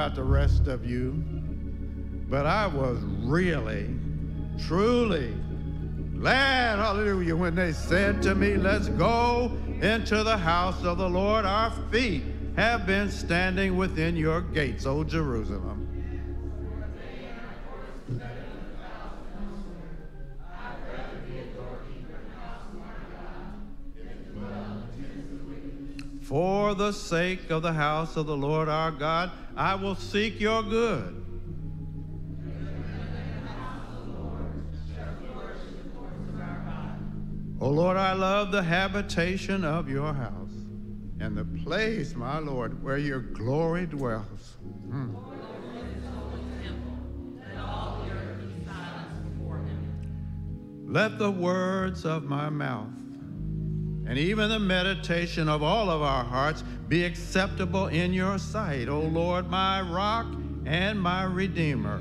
about the rest of you, but I was really, truly glad, hallelujah, when they said to me, Let's go into the house of the Lord. Our feet have been standing within your gates, O Jerusalem. For the sake of the house of the Lord our God, I will seek your good. O Lord, I love the habitation of your house and the place, my Lord, where your glory dwells. Mm. Let the words of my mouth and even the meditation of all of our hearts be acceptable in your sight, O Lord, my rock and my redeemer.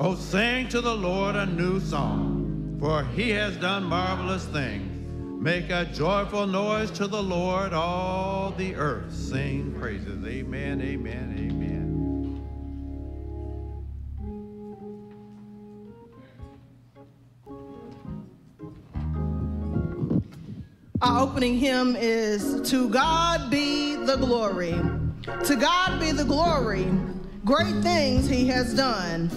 O sing to the Lord a new song, for he has done marvelous things. Make a joyful noise to the Lord, all the earth. Sing praises. Amen, amen, amen. Our opening hymn is To God Be the Glory. To God be the glory. Great things he has done.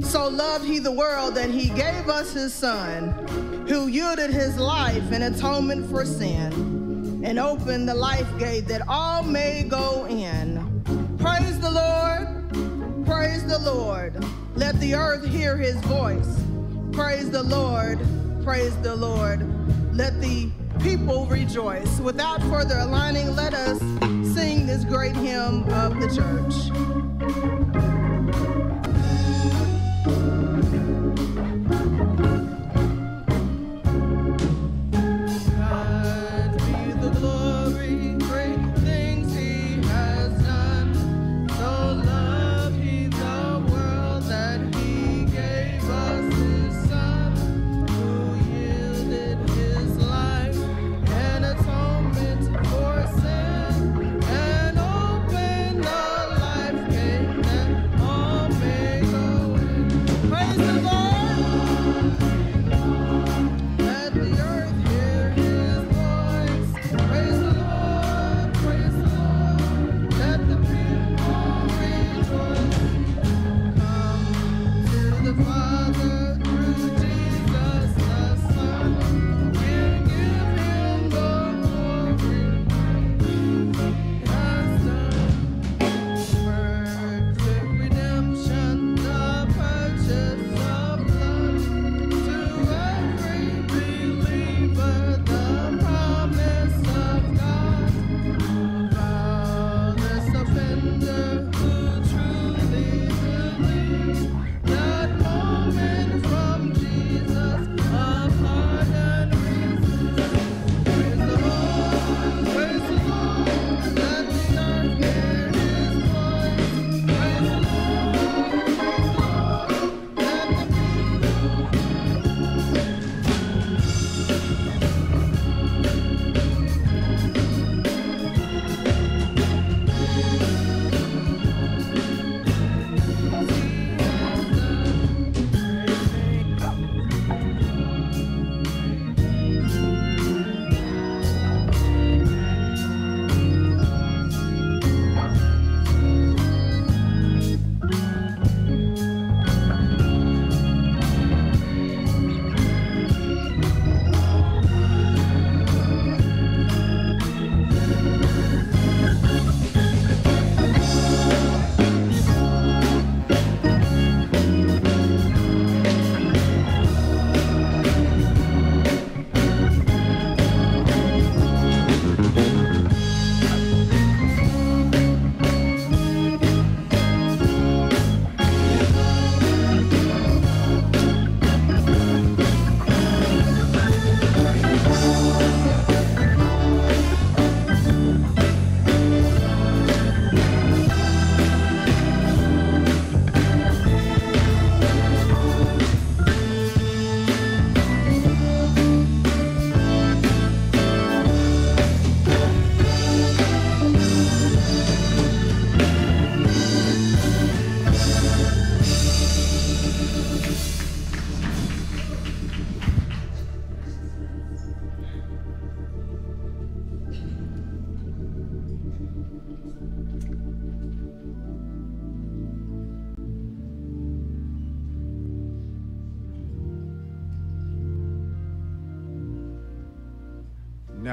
So loved he the world that he gave us his son, who yielded his life in atonement for sin, and opened the life gate that all may go in. Praise the Lord. Praise the Lord. Let the earth hear his voice. Praise the Lord. Praise the Lord. Let the people rejoice. Without further aligning, let us sing this great hymn of the church.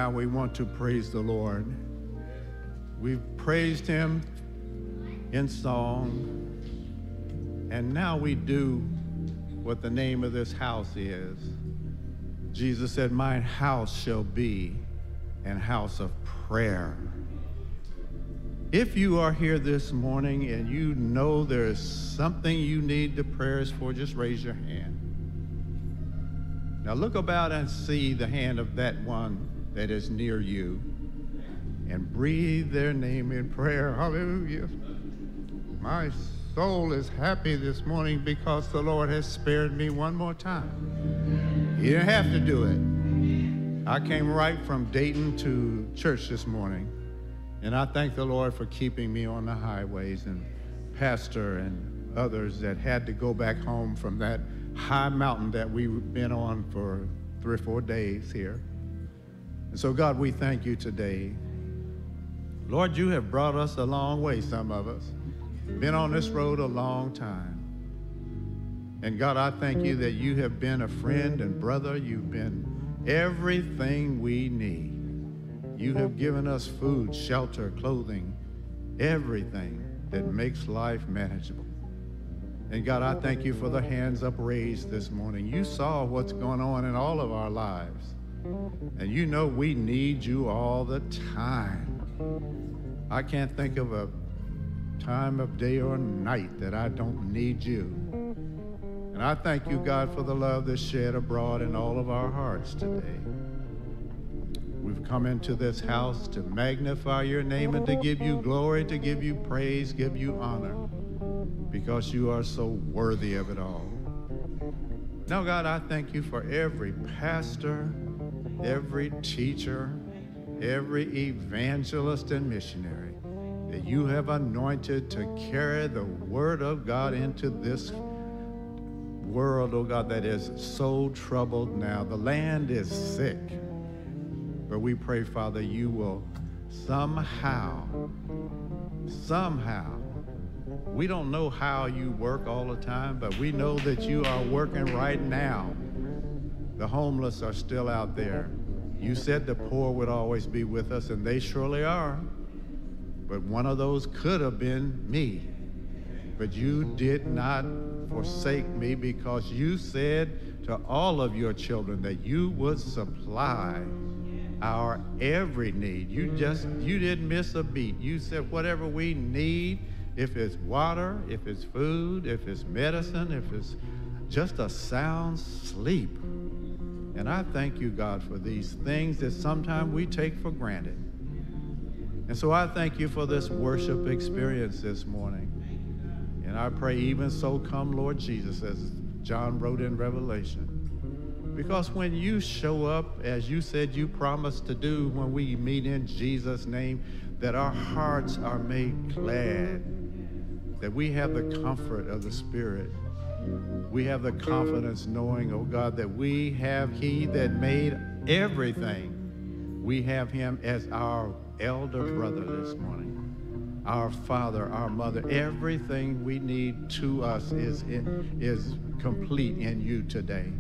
Now we want to praise the Lord. We've praised him in song, and now we do what the name of this house is. Jesus said, My house shall be an house of prayer. If you are here this morning and you know there is something you need the prayers for, just raise your hand. Now look about and see the hand of that one that is near you and breathe their name in prayer. Hallelujah. My soul is happy this morning because the Lord has spared me one more time. You didn't have to do it. I came right from Dayton to church this morning, and I thank the Lord for keeping me on the highways and Pastor and others that had to go back home from that high mountain that we've been on for three or four days here. So, God, we thank you today. Lord, you have brought us a long way, some of us. Been on this road a long time. And God, I thank you that you have been a friend and brother. You've been everything we need. You have given us food, shelter, clothing, everything that makes life manageable. And God, I thank you for the hands upraised this morning. You saw what's going on in all of our lives. And you know we need you all the time. I can't think of a time of day or night that I don't need you. And I thank you, God, for the love that's shed abroad in all of our hearts today. We've come into this house to magnify your name and to give you glory, to give you praise, give you honor, because you are so worthy of it all. Now, God, I thank you for every pastor, every teacher, every evangelist and missionary that you have anointed to carry the word of God into this world, oh God, that is so troubled now. The land is sick. But we pray, Father, you will somehow, somehow, we don't know how you work all the time, but we know that you are working right now. The homeless are still out there. You said the poor would always be with us, and they surely are. But one of those could have been me. But you did not forsake me because you said to all of your children that you would supply our every need. You just, you didn't miss a beat. You said whatever we need, if it's water, if it's food, if it's medicine, if it's just a sound sleep. And I thank you, God, for these things that sometimes we take for granted. And so I thank you for this worship experience this morning. And I pray, even so, come, Lord Jesus, as John wrote in Revelation. Because when you show up, as you said you promised to do when we meet in Jesus' name, that our hearts are made glad, that we have the comfort of the Spirit. We have the confidence knowing, oh God, that we have He that made everything. We have Him as our elder brother this morning, our father, our mother. Everything we need to us is, is complete in you today.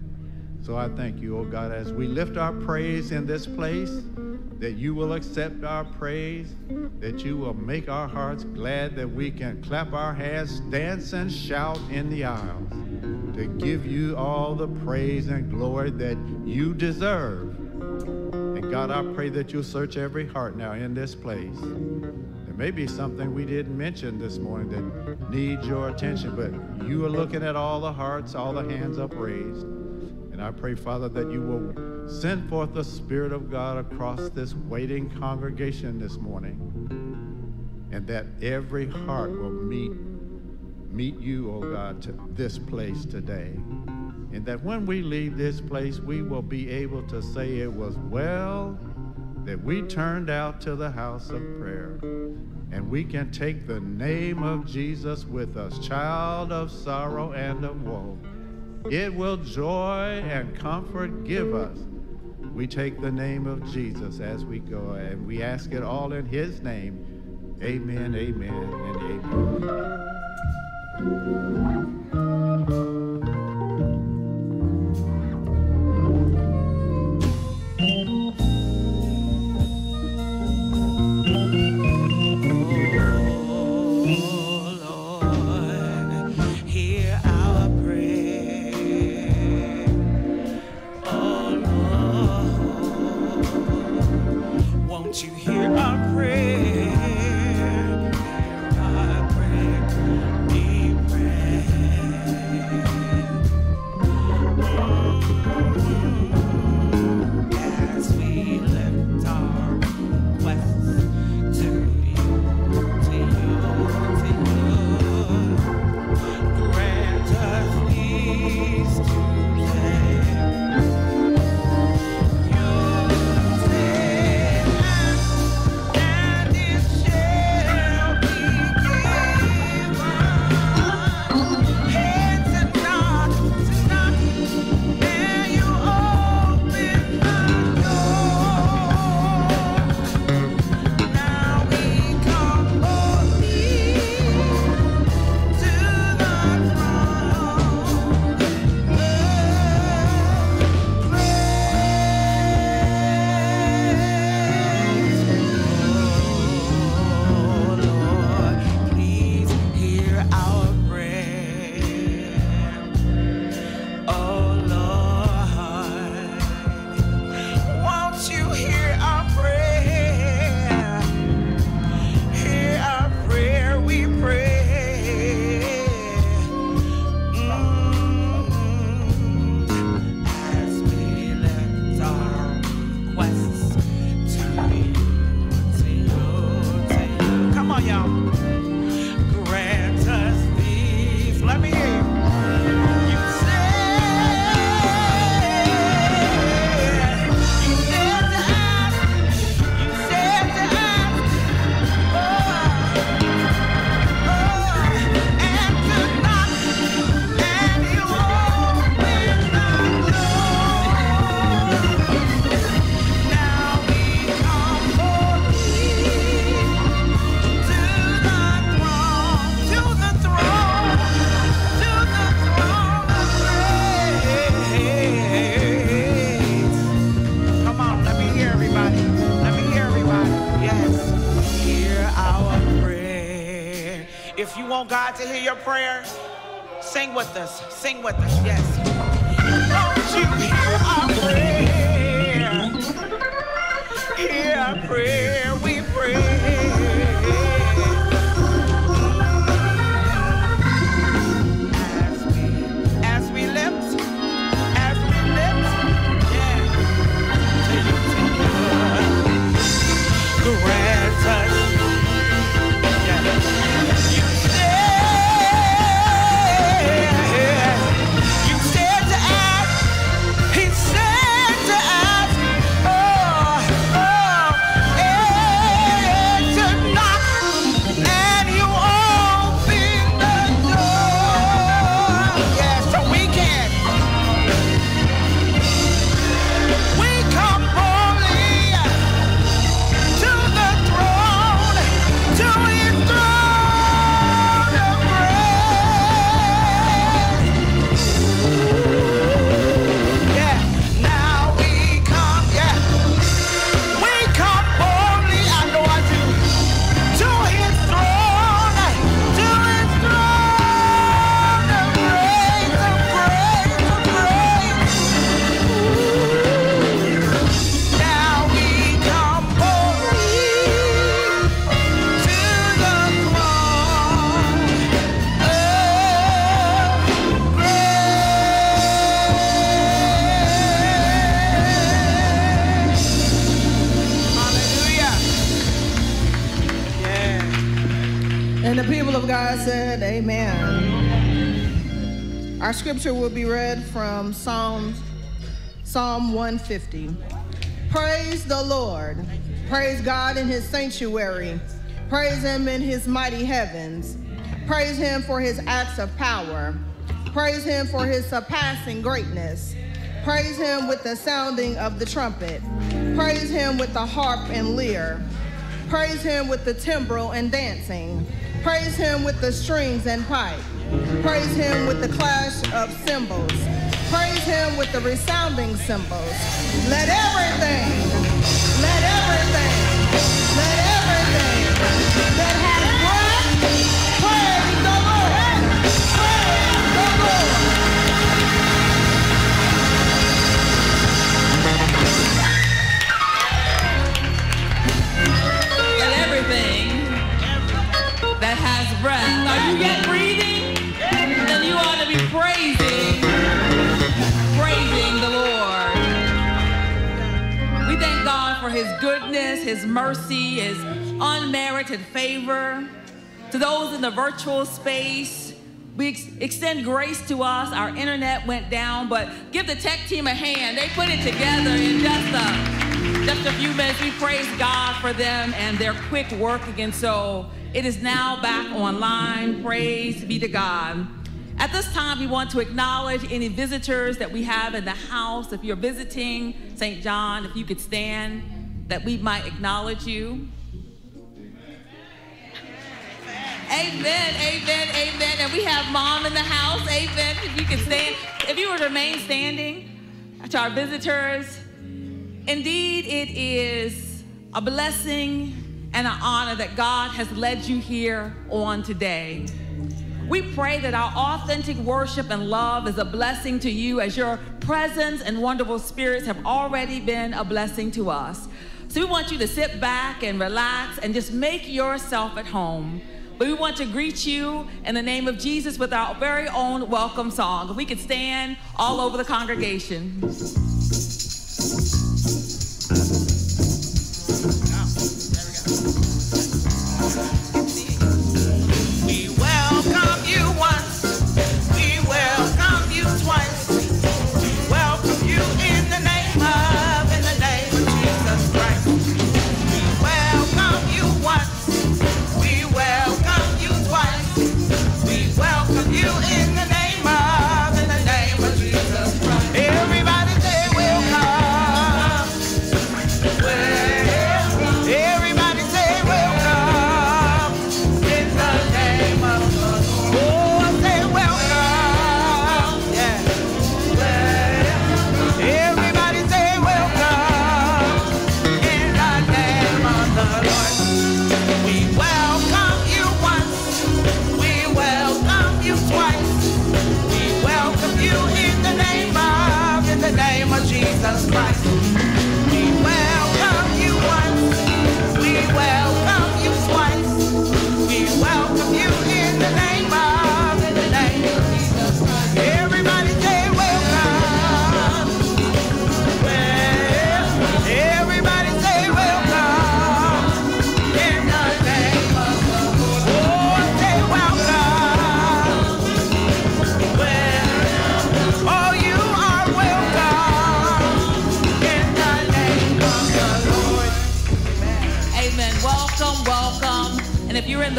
So I thank you, oh God, as we lift our praise in this place, that you will accept our praise, that you will make our hearts glad that we can clap our hands, dance and shout in the aisles to give you all the praise and glory that you deserve. And God, I pray that you'll search every heart now in this place. There may be something we didn't mention this morning that needs your attention, but you are looking at all the hearts, all the hands upraised. And I pray, Father, that you will send forth the Spirit of God across this waiting congregation this morning. And that every heart will meet, meet you, oh God, to this place today. And that when we leave this place, we will be able to say it was well that we turned out to the house of prayer. And we can take the name of Jesus with us, child of sorrow and of woe. It will joy and comfort give us. We take the name of Jesus as we go, and we ask it all in his name. Amen, amen, and amen. With us. Sing with us, scripture will be read from Psalms, Psalm 150. Praise the Lord. Praise God in his sanctuary. Praise him in his mighty heavens. Praise him for his acts of power. Praise him for his surpassing greatness. Praise him with the sounding of the trumpet. Praise him with the harp and lyre. Praise him with the timbrel and dancing. Praise him with the strings and pipe. Praise him with the clash of cymbals. Praise him with the resounding cymbals. Let everything, let everything, mercy, his unmerited favor. To those in the virtual space, we ex- extend grace to us. Our internet went down, but give the tech team a hand. They put it together in just a just a few minutes. We praise God for them and their quick work. And so it is now back online. Praise be to God. At this time, we want to acknowledge any visitors that we have in the house. If you're visiting St. John, if you could stand, that we might acknowledge you. Amen, amen, amen. And we have mom in the house. Amen. If you could stand, if you would remain standing to our visitors. Indeed, it is a blessing and an honor that God has led you here on today. We pray that our authentic worship and love is a blessing to you as your presence and wonderful spirits have already been a blessing to us. So we want you to sit back and relax and just make yourself at home. But we want to greet you in the name of Jesus with our very own welcome song. We could stand all over the congregation.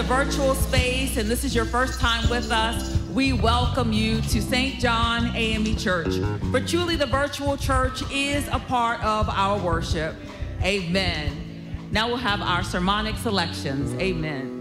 Virtual space and this is your first time with us, we welcome you to St. John AME Church. For truly, the virtual church is a part of our worship. Amen. Now we'll have our sermonic selections. Amen.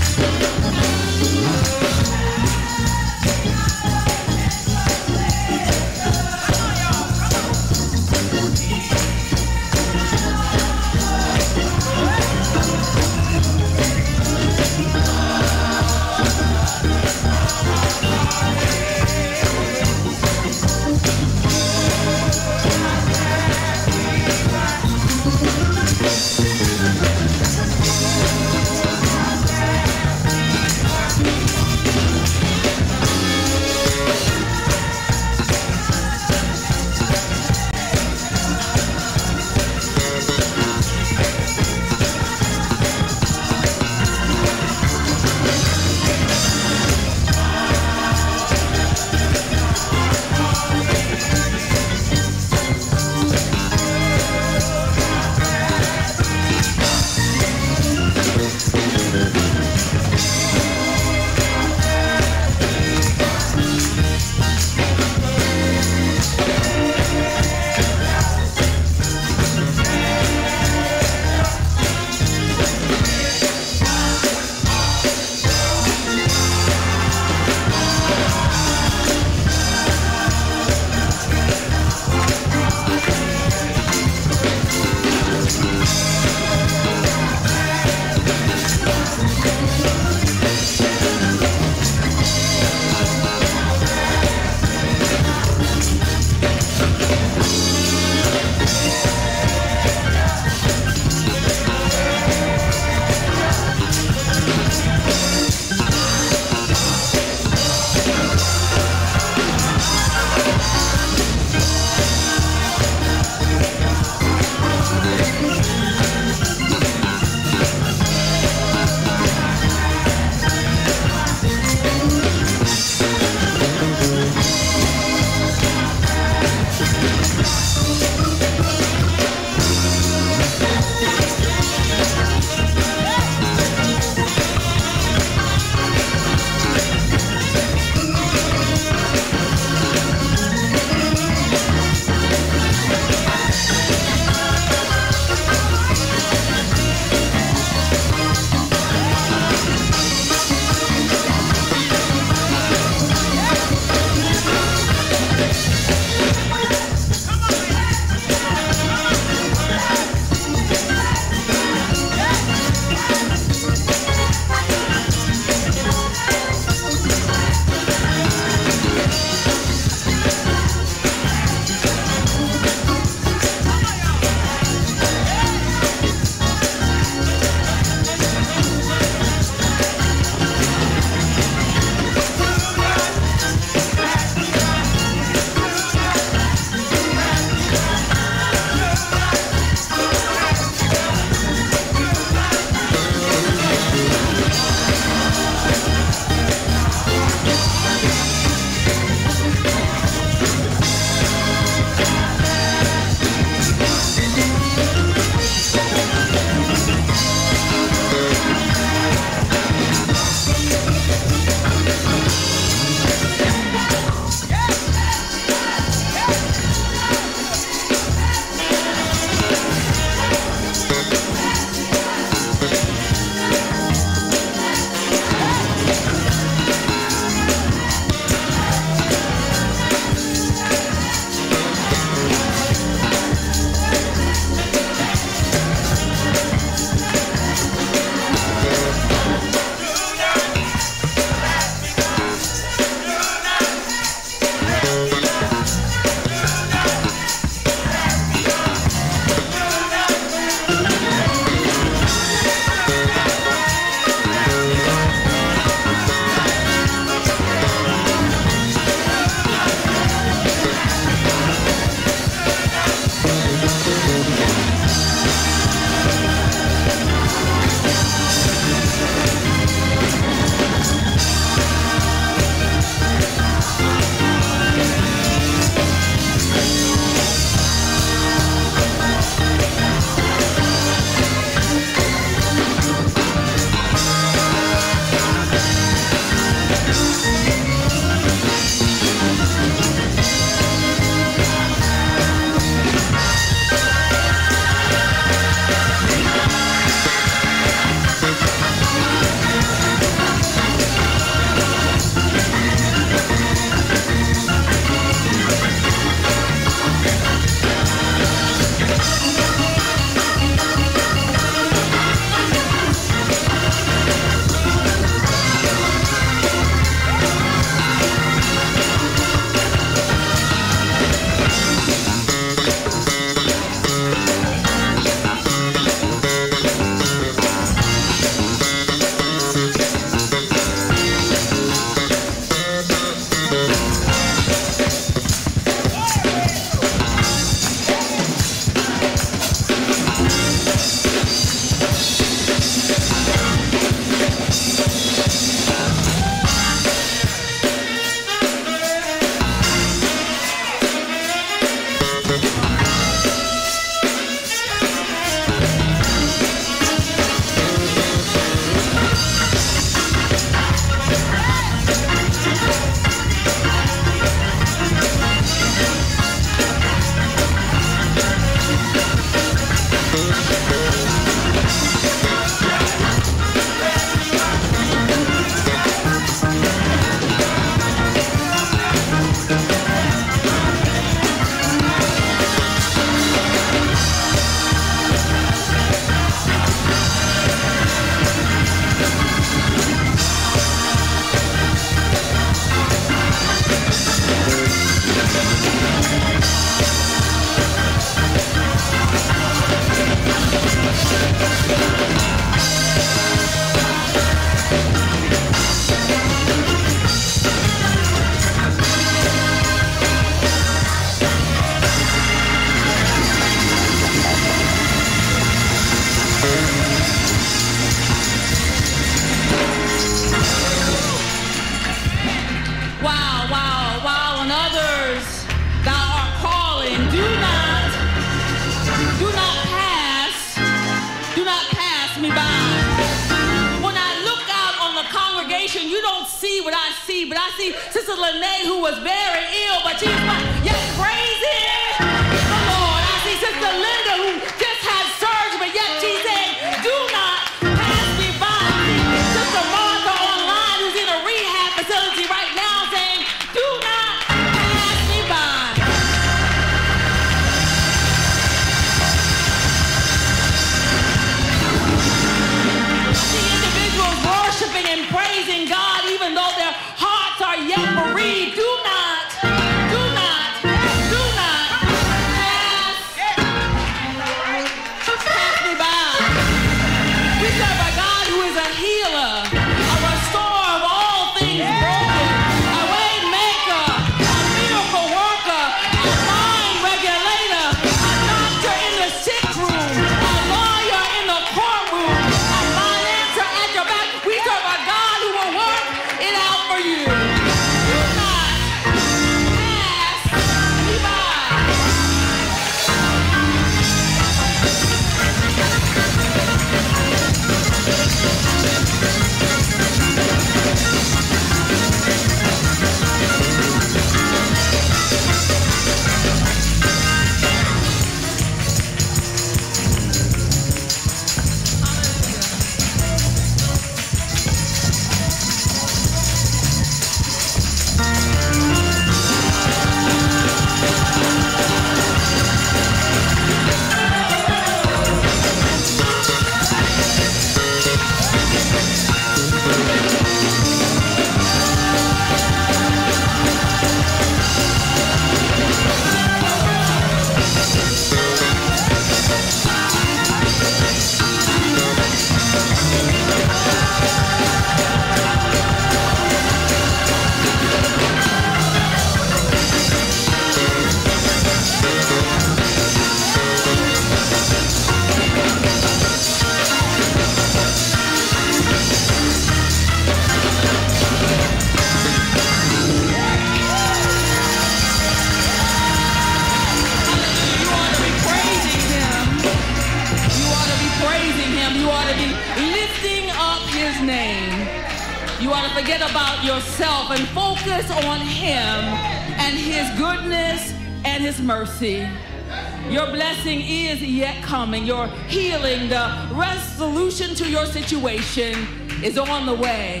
Coming. Your healing, the resolution to your situation is on the way.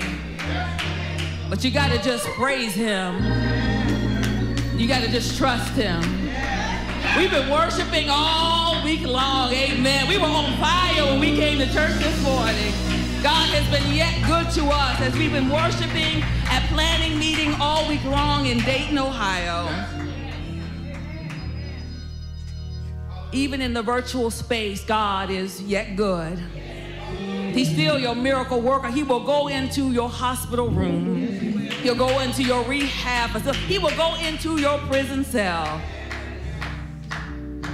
But you got to just praise him. You got to just trust him. We've been worshiping all week long. Amen. We were on fire when we came to church this morning. God has been yet good to us as we've been worshiping at planning meeting all week long in Dayton, Ohio. Even in the virtual space, God is yet good. He's still your miracle worker. He will go into your hospital room. He'll go into your rehab. He will go into your prison cell.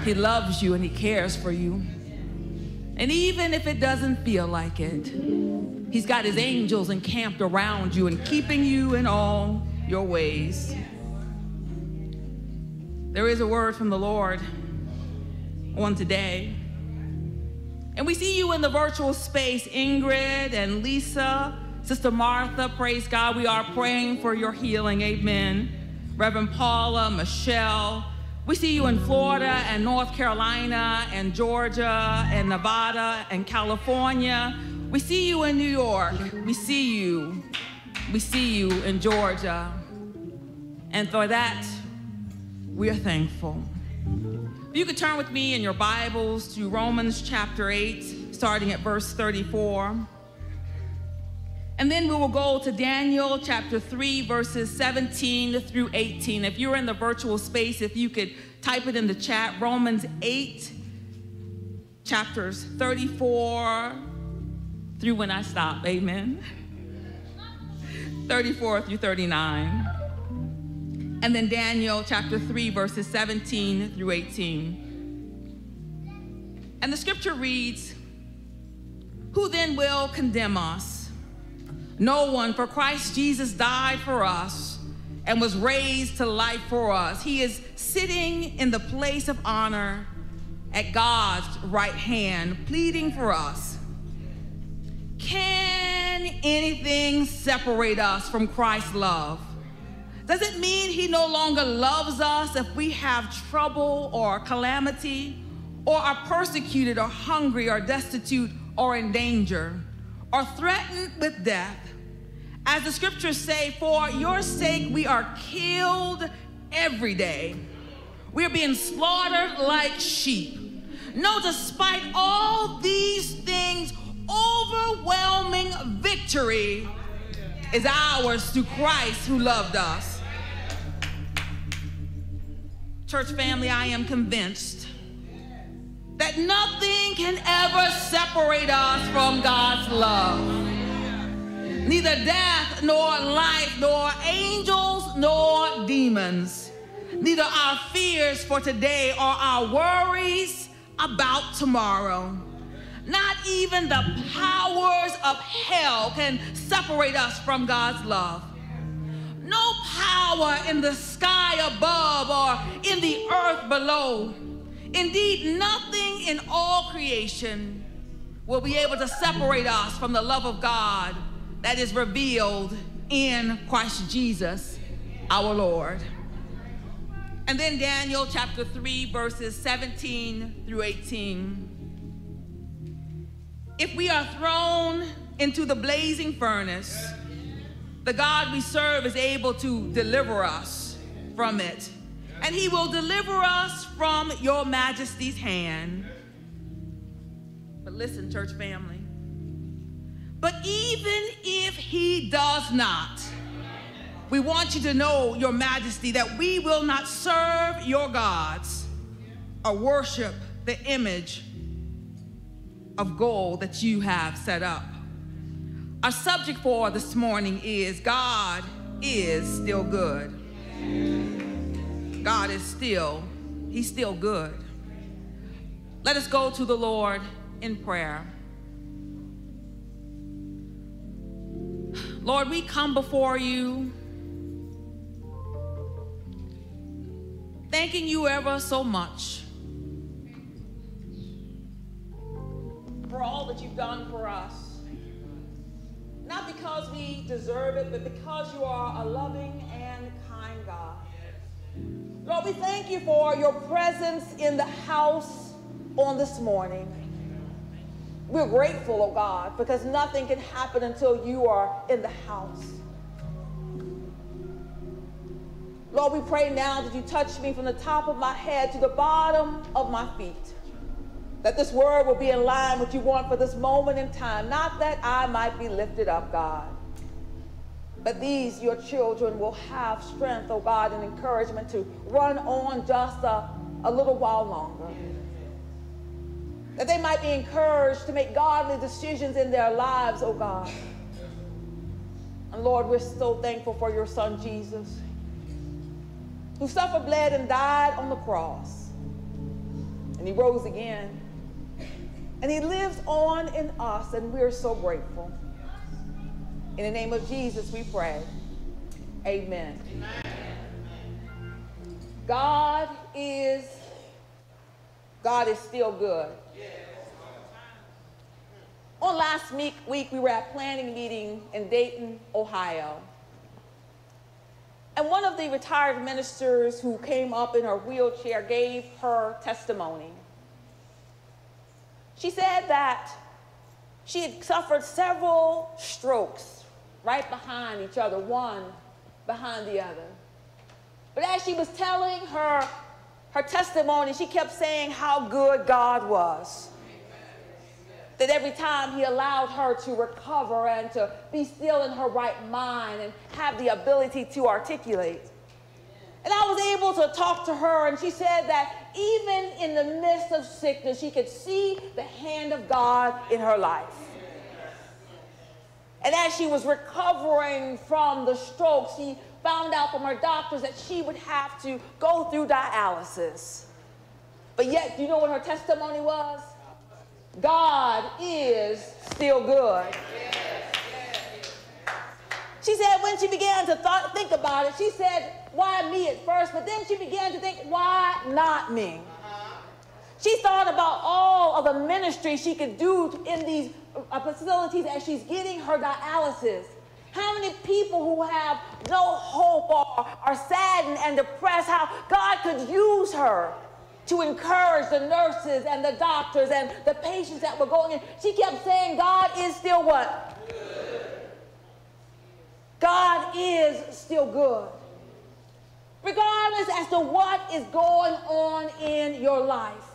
He loves you and he cares for you. And even if it doesn't feel like it, he's got his angels encamped around you and keeping you in all your ways. There is a word from the Lord on today. And we see you in the virtual space, Ingrid and Lisa, Sister Martha, praise God. We are praying for your healing, amen. Reverend Paula, Michelle, we see you in Florida and North Carolina and Georgia and Nevada and California. We see you in New York. We see you. We see you in Georgia. And for that, we are thankful. You could turn with me in your Bibles to Romans chapter 8, starting at verse 34. And then we will go to Daniel chapter 3, verses 17 through 18. If you're in the virtual space, if you could type it in the chat, Romans 8, chapters 34 through when I stop. Amen. 34 through 39. And then Daniel chapter 3, verses 17 through 18. And the scripture reads Who then will condemn us? No one, for Christ Jesus died for us and was raised to life for us. He is sitting in the place of honor at God's right hand, pleading for us. Can anything separate us from Christ's love? Does it mean he no longer loves us if we have trouble or calamity, or are persecuted or hungry or destitute or in danger, or threatened with death? As the scriptures say, for your sake we are killed every day. We're being slaughtered like sheep. No, despite all these things, overwhelming victory is ours through Christ who loved us. Church family, I am convinced that nothing can ever separate us from God's love. Neither death, nor life, nor angels, nor demons. Neither our fears for today or our worries about tomorrow. Not even the powers of hell can separate us from God's love. No power in the sky above or in the earth below. Indeed, nothing in all creation will be able to separate us from the love of God that is revealed in Christ Jesus our Lord. And then Daniel chapter 3, verses 17 through 18. If we are thrown into the blazing furnace, the God we serve is able to deliver us from it. And he will deliver us from your majesty's hand. But listen, church family. But even if he does not, we want you to know, your majesty, that we will not serve your gods or worship the image of gold that you have set up. Our subject for this morning is God is still good. God is still, He's still good. Let us go to the Lord in prayer. Lord, we come before you thanking you ever so much for all that you've done for us. Not because we deserve it, but because you are a loving and kind God. Lord, we thank you for your presence in the house on this morning. We're grateful, oh God, because nothing can happen until you are in the house. Lord, we pray now that you touch me from the top of my head to the bottom of my feet. That this word will be in line with you want for this moment in time. Not that I might be lifted up, God, but these, your children, will have strength, oh God, and encouragement to run on just a, a little while longer. That they might be encouraged to make godly decisions in their lives, oh God. And Lord, we're so thankful for your son, Jesus, who suffered, bled, and died on the cross. And he rose again and he lives on in us, and we're so grateful. In the name of Jesus, we pray. Amen. Amen. God is, God is still good. On last week, week, we were at planning meeting in Dayton, Ohio. And one of the retired ministers who came up in her wheelchair gave her testimony. She said that she had suffered several strokes right behind each other, one behind the other. But as she was telling her, her testimony, she kept saying how good God was. That every time he allowed her to recover and to be still in her right mind and have the ability to articulate. And I was able to talk to her, and she said that even in the midst of sickness, she could see the hand of God in her life. And as she was recovering from the stroke, she found out from her doctors that she would have to go through dialysis. But yet, do you know what her testimony was? God is still good. She said when she began to thought, think about it, she said, why me at first? But then she began to think, why not me? She thought about all of the ministry she could do in these uh, facilities as she's getting her dialysis. How many people who have no hope or are saddened and depressed, how God could use her to encourage the nurses and the doctors and the patients that were going in. She kept saying, God is still what? God is still good. Regardless as to what is going on in your life,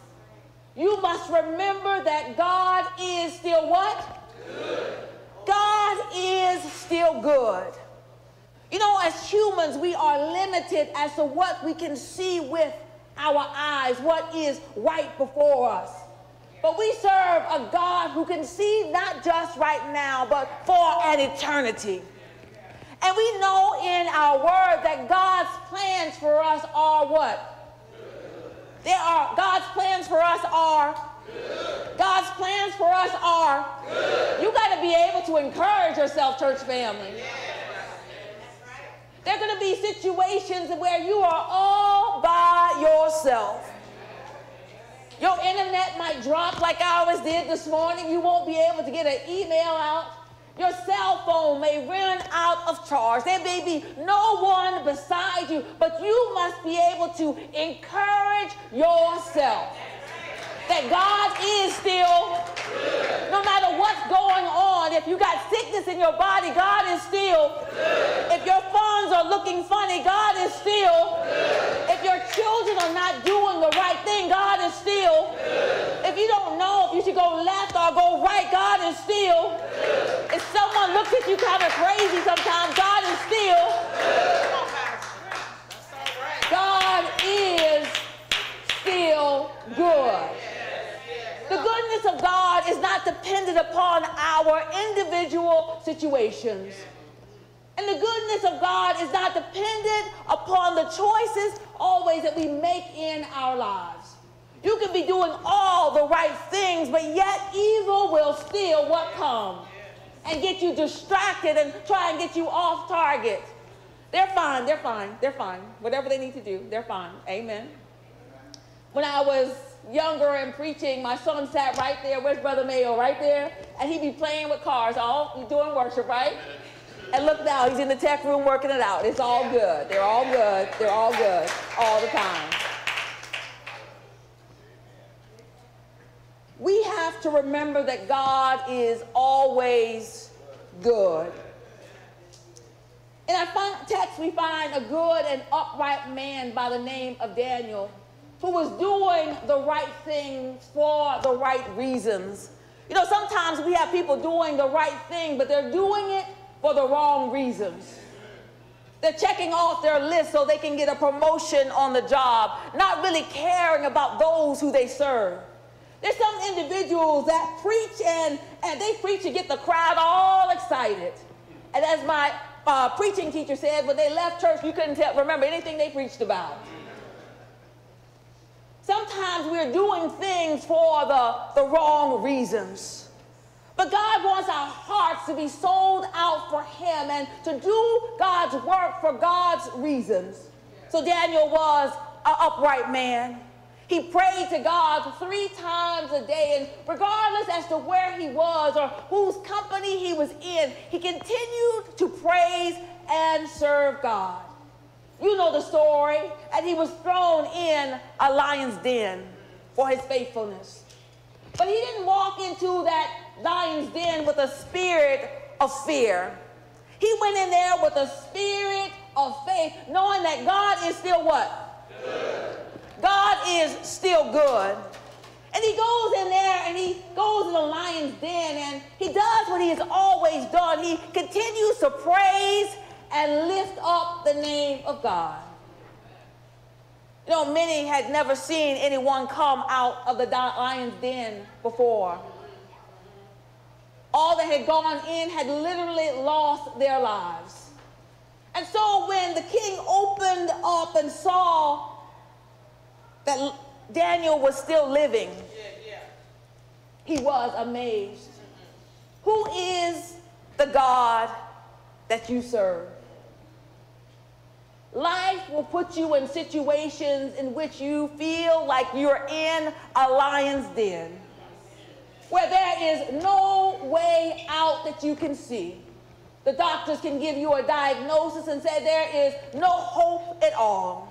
you must remember that God is still what? Good. God is still good. You know, as humans, we are limited as to what we can see with our eyes, what is right before us. But we serve a God who can see not just right now, but for an eternity. And we know in our word that God's plans for us are what? There are God's plans for us are God's plans for us are you got to be able to encourage yourself, church family. There are going to be situations where you are all by yourself. Your internet might drop like ours did this morning. You won't be able to get an email out. Your cell phone may run out of charge. There may be no one beside you, but you must be able to encourage yourself that God is still, no matter what's going on, if you got sickness in your body, God is still. If your funds are looking funny, God is still. If your children are not doing the right thing, God is still. If you don't know if you should go left or go right, God is still. If someone looks at you kind of crazy sometimes, God is still. God is still good. The goodness of God is not dependent upon our individual situations. And the goodness of God is not dependent upon the choices always that we make in our lives. You can be doing all the right things, but yet evil will steal what comes and get you distracted and try and get you off target. They're fine, they're fine, they're fine. Whatever they need to do, they're fine. Amen. When I was younger and preaching, my son sat right there. Where's Brother Mayo? Right there. And he'd be playing with cars, all doing worship, right? And look now, he's in the tech room working it out. It's all good. They're all good. They're all good all the time. We have to remember that God is always good. In our text, we find a good and upright man by the name of Daniel who was doing the right thing for the right reasons. You know, sometimes we have people doing the right thing, but they're doing it for the wrong reasons. They're checking off their list so they can get a promotion on the job, not really caring about those who they serve. There's some individuals that preach and, and they preach to get the crowd all excited. And as my uh, preaching teacher said, when they left church, you couldn't tell, remember anything they preached about. Sometimes we're doing things for the, the wrong reasons. But God wants our hearts to be sold out for Him and to do God's work for God's reasons. So Daniel was an upright man. He prayed to God three times a day, and regardless as to where he was or whose company he was in, he continued to praise and serve God. You know the story. And he was thrown in a lion's den for his faithfulness. But he didn't walk into that lion's den with a spirit of fear. He went in there with a spirit of faith, knowing that God is still what? Good. God is still good. And he goes in there and he goes in the lion's den and he does what he has always done. He continues to praise and lift up the name of God. You know, many had never seen anyone come out of the lion's den before. All that had gone in had literally lost their lives. And so when the king opened up and saw that Daniel was still living, he was amazed. Who is the God that you serve? Life will put you in situations in which you feel like you're in a lion's den, where there is no way out that you can see. The doctors can give you a diagnosis and say there is no hope at all.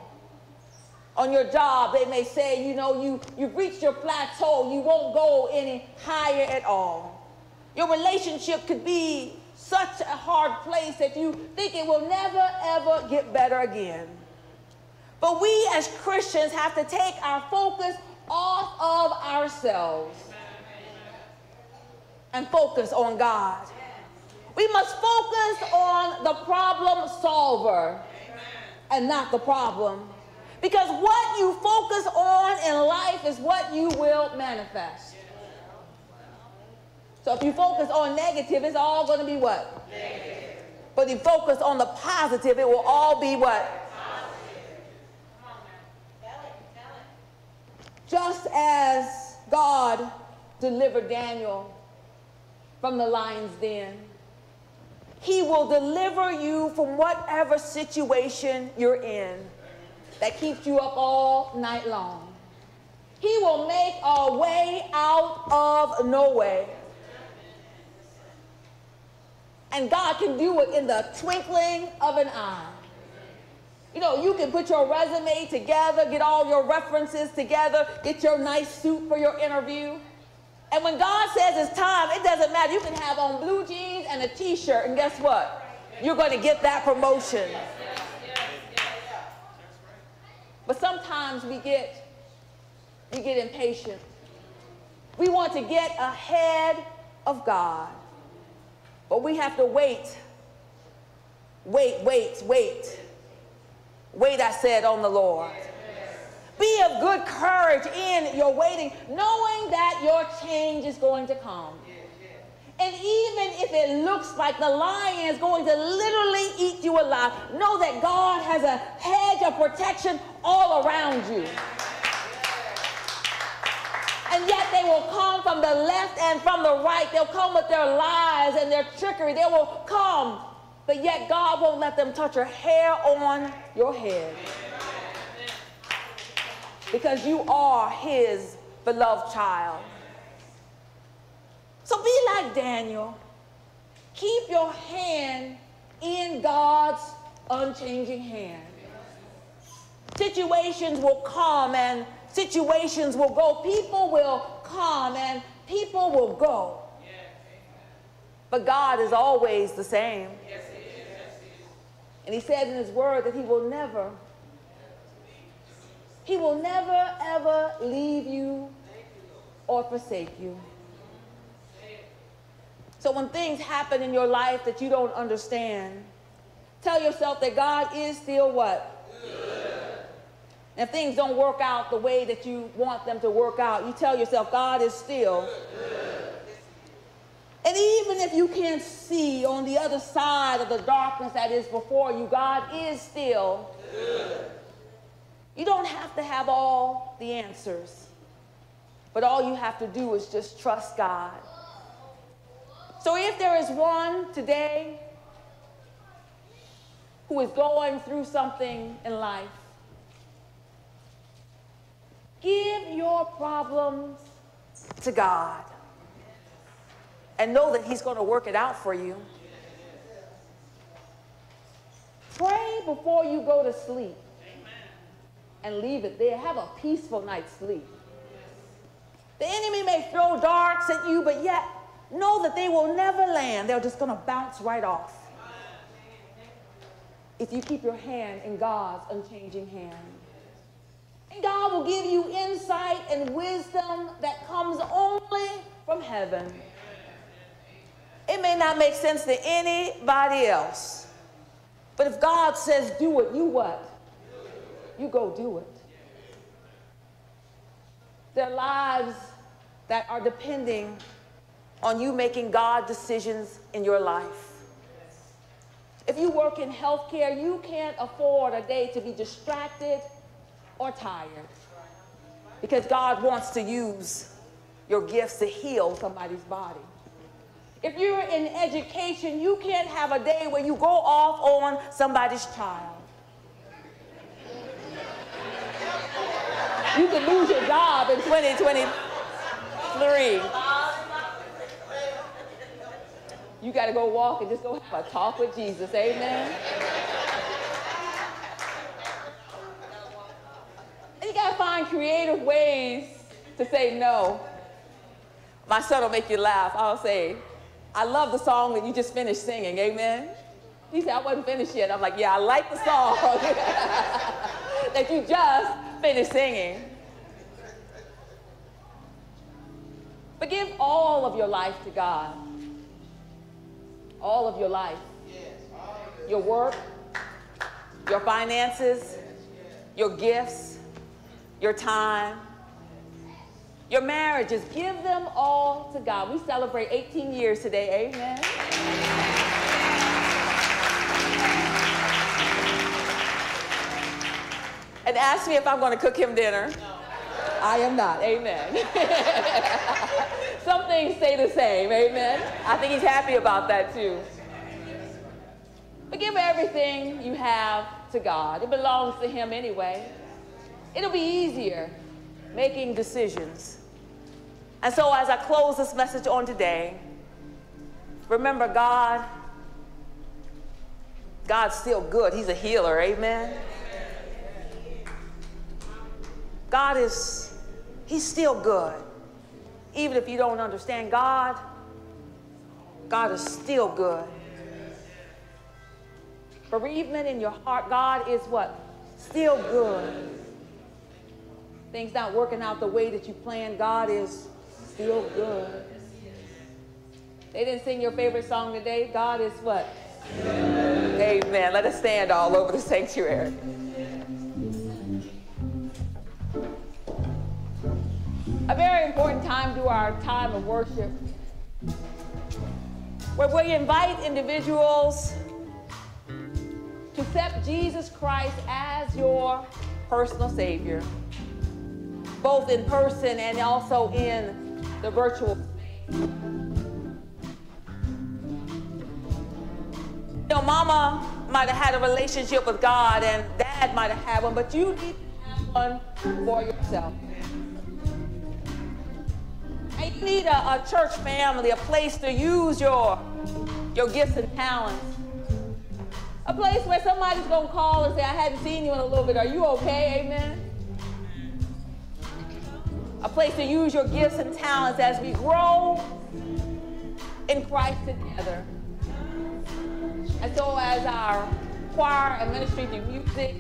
On your job, they may say, you know, you, you've reached your plateau, you won't go any higher at all. Your relationship could be such a hard place that you think it will never, ever get better again. But we as Christians have to take our focus off of ourselves and focus on God. We must focus on the problem solver and not the problem. Because what you focus on in life is what you will manifest. So if you focus on negative, it's all going to be what? Negative. But if you focus on the positive, it will all be what? Positive. Tell it. Just as God delivered Daniel from the lion's den, he will deliver you from whatever situation you're in that keeps you up all night long. He will make a way out of no way. And God can do it in the twinkling of an eye. You know, you can put your resume together, get all your references together, get your nice suit for your interview. And when God says it's time, it doesn't matter. You can have on blue jeans and a t-shirt, and guess what? You're going to get that promotion. But sometimes we get we get impatient. We want to get ahead of God. But we have to wait. Wait, wait, wait. Wait, I said, on the Lord. Be of good courage in your waiting, knowing that your change is going to come. And even if it looks like the lion is going to literally eat you alive, know that God has a hedge of protection all around you. And yet they will come from the left and from the right. They'll come with their lies and their trickery. They will come. But yet God won't let them touch a hair on your head. Because you are his beloved child. So be like Daniel. Keep your hand in God's unchanging hand. Situations will come and situations will go. People will come and people will go. But God is always the same. And he said in his word that he will never, he will never ever leave you or forsake you. So when things happen in your life that you don't understand, tell yourself that God is still what? And if things don't work out the way that you want them to work out, you tell yourself, God is still. And even if you can't see on the other side of the darkness that is before you, God is still. You don't have to have all the answers, but all you have to do is just trust God. So if there is one today who is going through something in life, Give your problems to God and know that He's going to work it out for you. Pray before you go to sleep and leave it there. Have a peaceful night's sleep. The enemy may throw darts at you, but yet know that they will never land. They're just going to bounce right off. If you keep your hand in God's unchanging hand. God will give you insight and wisdom that comes only from heaven. It may not make sense to anybody else. But if God says do it, you what? You go do it. There are lives that are depending on you making God decisions in your life. If you work in healthcare, you can't afford a day to be distracted or tired. Because God wants to use your gifts to heal somebody's body. If you're in education, you can't have a day where you go off on somebody's child. You could lose your job in 2023. You got to go walk and just go have a talk with Jesus. Amen. Find creative ways to say no. My son will make you laugh. I'll say, I love the song that you just finished singing. Amen. He said, I wasn't finished yet. I'm like, yeah, I like the song that you just finished singing. But give all of your life to God. All of your life. Your work, your finances, your gifts, your time, your marriages. Give them all to God. We celebrate 18 years today. Amen. and ask me if I'm going to cook him dinner. I am not. Amen. Some things stay the same. Amen. I think he's happy about that too. But give everything you have to God. It belongs to him anyway. It'll be easier making decisions. And so as I close this message on today, remember God, God's still good. He's a healer. Amen. God is, He's still good. Even if you don't understand God, God is still good. Bereavement in your heart, God is what? Still good. Things not working out the way that you planned, God is still good. They didn't sing your favorite song today. God is what? Amen. Let us stand all over the sanctuary. a very important time to our time of worship where we invite individuals to accept Jesus Christ as your personal Savior, both in person and also in the virtual space. You know, mama might have had a relationship with God and dad might have had one, but you need to have one for yourself. And you need a, a church family, a place to use your, your gifts and talents. A place where somebody's to call and say, I hadn't seen you in a little bit. Are you okay? Amen. A place to use your gifts and talents as we grow in Christ together. And so, as our choir and ministry through music,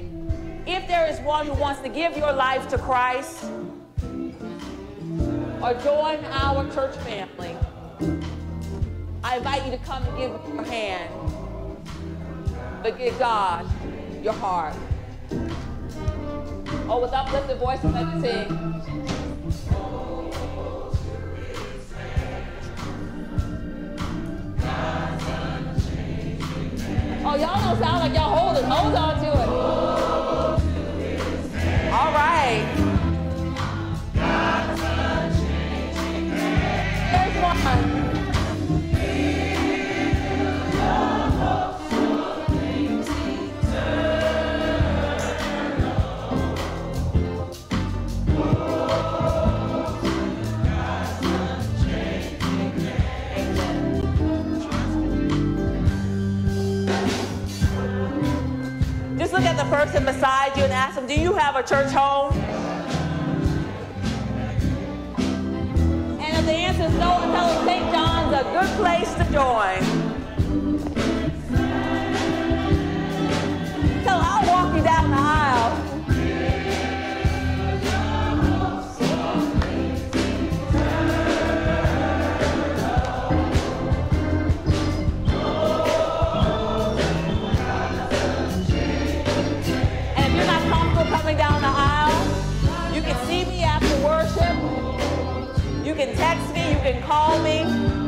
if there is one who wants to give your life to Christ, or join our church family, I invite you to come and give your hand, but give God your heart. Oh, with uplifted voices, let's sing. Oh, y'all don't sound like y'all hold it. Hold on to it. All right. Just look at the person beside you and ask them, do you have a church home? And if the answer is no, tell them St. John's a good place to join. Tell them I'll walk you down the aisle. Can text me, you can call me.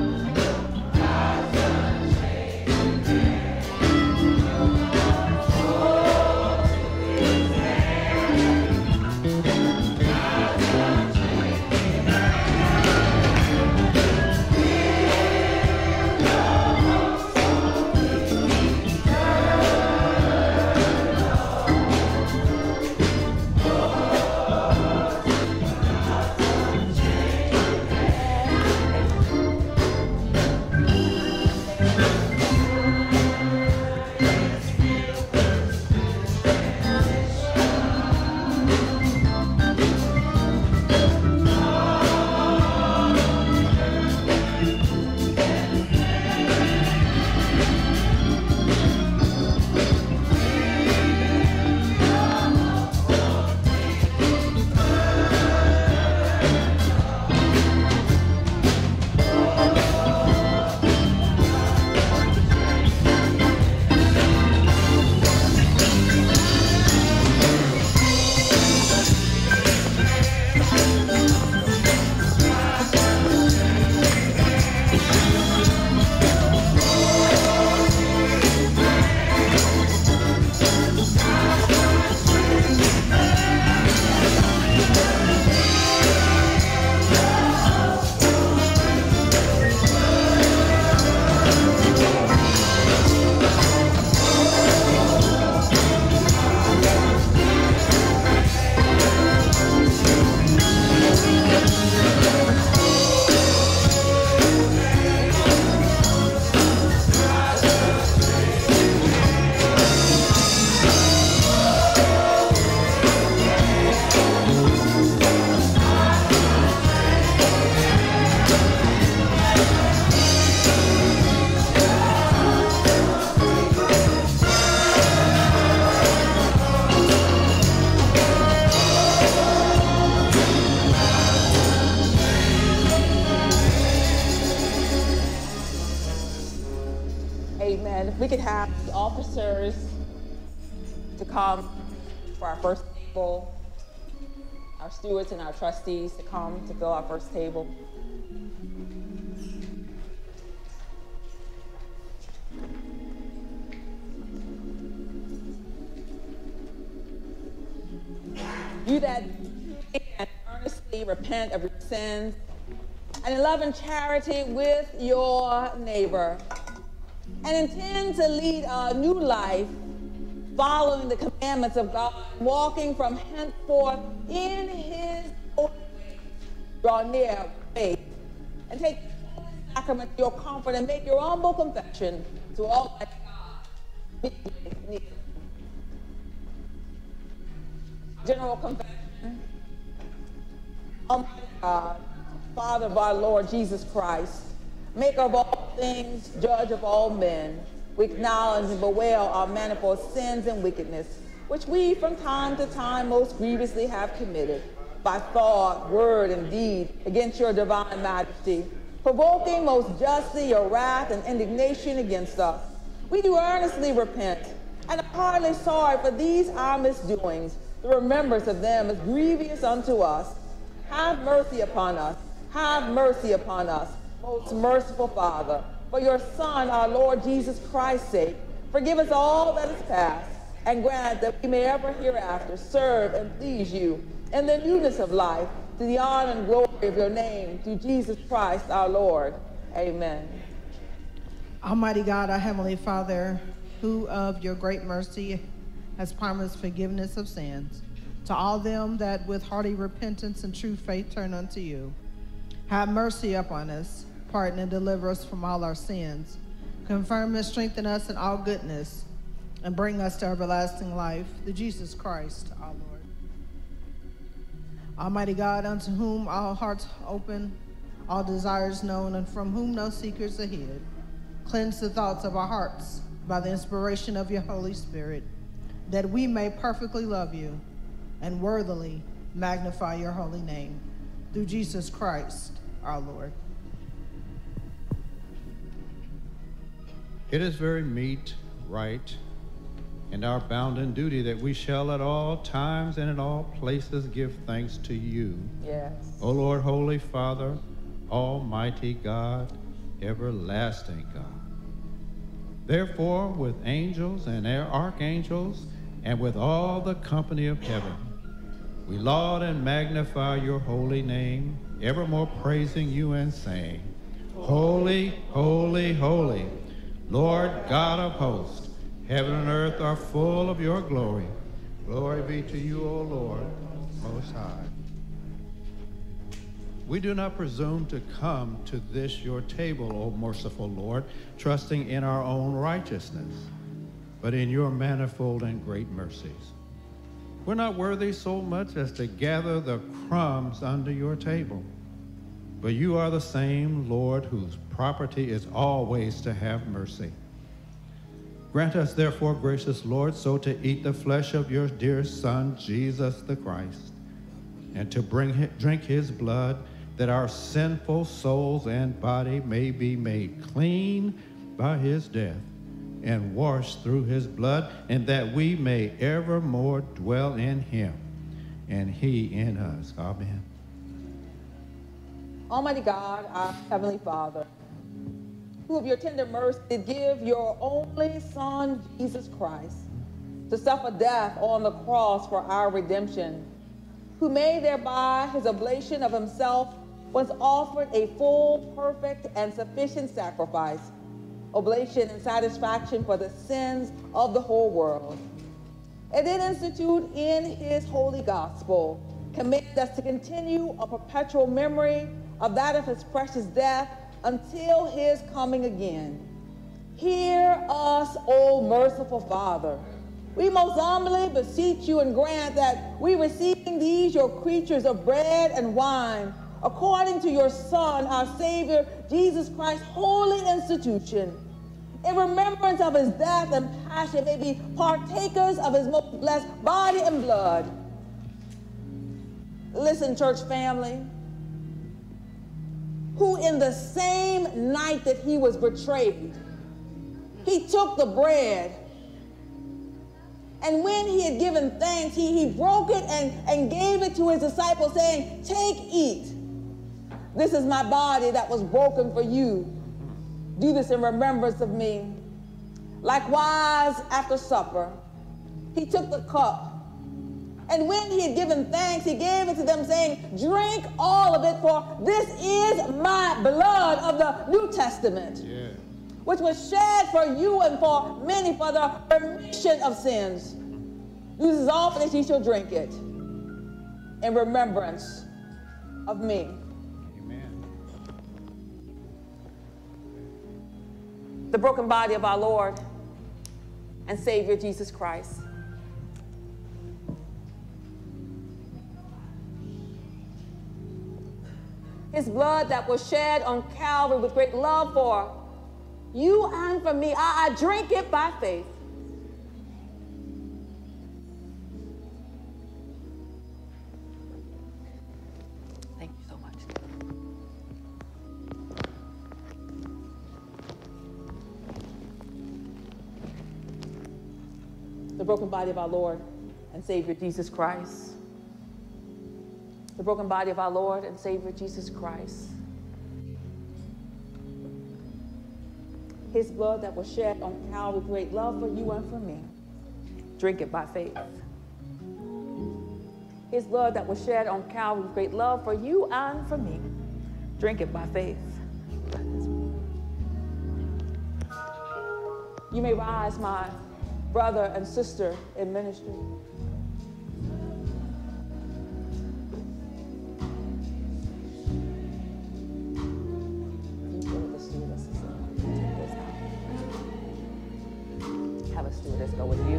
Trustees to come to fill our first table. You that and earnestly repent of your sins and in love and charity with your neighbor and intend to lead a new life following the commandments of God, walking from henceforth in his. Draw near faith and take the sacrament your comfort and make your humble confession to Almighty God. needs. General confession. Oh Almighty God, Father of our Lord Jesus Christ, maker of all things, judge of all men, we acknowledge and bewail our manifold sins and wickedness, which we from time to time most grievously have committed, by thought, word, and deed, against your divine majesty, provoking most justly your wrath and indignation against us. We do earnestly repent and are heartily sorry for these our misdoings. The remembrance of them is grievous unto us. Have mercy upon us. Have mercy upon us, most merciful Father for your Son, our Lord Jesus Christ's sake. Forgive us all that is past, and grant that we may ever hereafter serve and please you in the newness of life, to the honor and glory of your name, through Jesus Christ our Lord. Amen. Almighty God, our Heavenly Father, who of your great mercy has promised forgiveness of sins to all them that with hearty repentance and true faith turn unto you. Have mercy upon us pardon and deliver us from all our sins. Confirm and strengthen us in all goodness, and bring us to everlasting life through Jesus Christ our Lord. Almighty God, unto whom all hearts open, all desires known, and from whom no secrets are hid, cleanse the thoughts of our hearts by the inspiration of your Holy Spirit, that we may perfectly love you and worthily magnify your holy name. Through Jesus Christ our Lord. It is very meet, right, and our bounden duty that we shall at all times and in all places give thanks to you. Yes. O Lord, Holy Father, Almighty God, everlasting God. Therefore, with angels and their archangels, and with all the company of heaven, we laud and magnify your holy name, evermore praising you and saying, Holy, holy, holy Lord God of hosts, heaven and earth are full of your glory. Glory be to you, O Lord, most high. We do not presume to come to this your table, O merciful Lord, trusting in our own righteousness, but in your manifold and great mercies. We're not worthy so much as to gather the crumbs under your table. But you are the same Lord whose property is always to have mercy. Grant us, therefore, gracious Lord, so to eat the flesh of your dear Son, Jesus the Christ, and to bring, drink his blood, that our sinful souls and body may be made clean by his death and washed through his blood, and that we may evermore dwell in him and he in us. Amen. Almighty God, our Heavenly Father, who of your tender mercy did give your only Son, Jesus Christ, to suffer death on the cross for our redemption, who made thereby his oblation of himself, was offered a full, perfect, and sufficient sacrifice, oblation and satisfaction for the sins of the whole world. And then institute in his holy gospel, command us to continue a perpetual memory of that of his precious death until his coming again. Hear us, O merciful Father. We most humbly beseech you and grant that we receiving these your creatures of bread and wine, according to your Son, our Savior, Jesus Christ's holy institution, in remembrance of his death and passion, may be partakers of his most blessed body and blood. Listen, church family who in the same night that he was betrayed he took the bread. And when he had given thanks, he, he broke it and, and gave it to his disciples, saying, Take, eat. This is my body that was broken for you. Do this in remembrance of me. Likewise, after supper, he took the cup. And when he had given thanks, he gave it to them, saying, Drink all of it, for this is my blood of the New Testament, Yeah. which was shed for you and for many for the remission of sins. Do this as often as ye shall drink it in remembrance of me. Amen. The broken body of our Lord and Savior Jesus Christ. His blood that was shed on Calvary with great love for you and for me. I, I drink it by faith. Thank you so much. The broken body of our Lord and Savior Jesus Christ. The broken body of our Lord and Savior Jesus Christ. His blood that was shed on Calvary, great love for you and for me. Drink it by faith. His blood that was shed on Calvary, great love for you and for me. Drink it by faith. You may rise, my brother and sister in ministry. Have a stewardess go with you.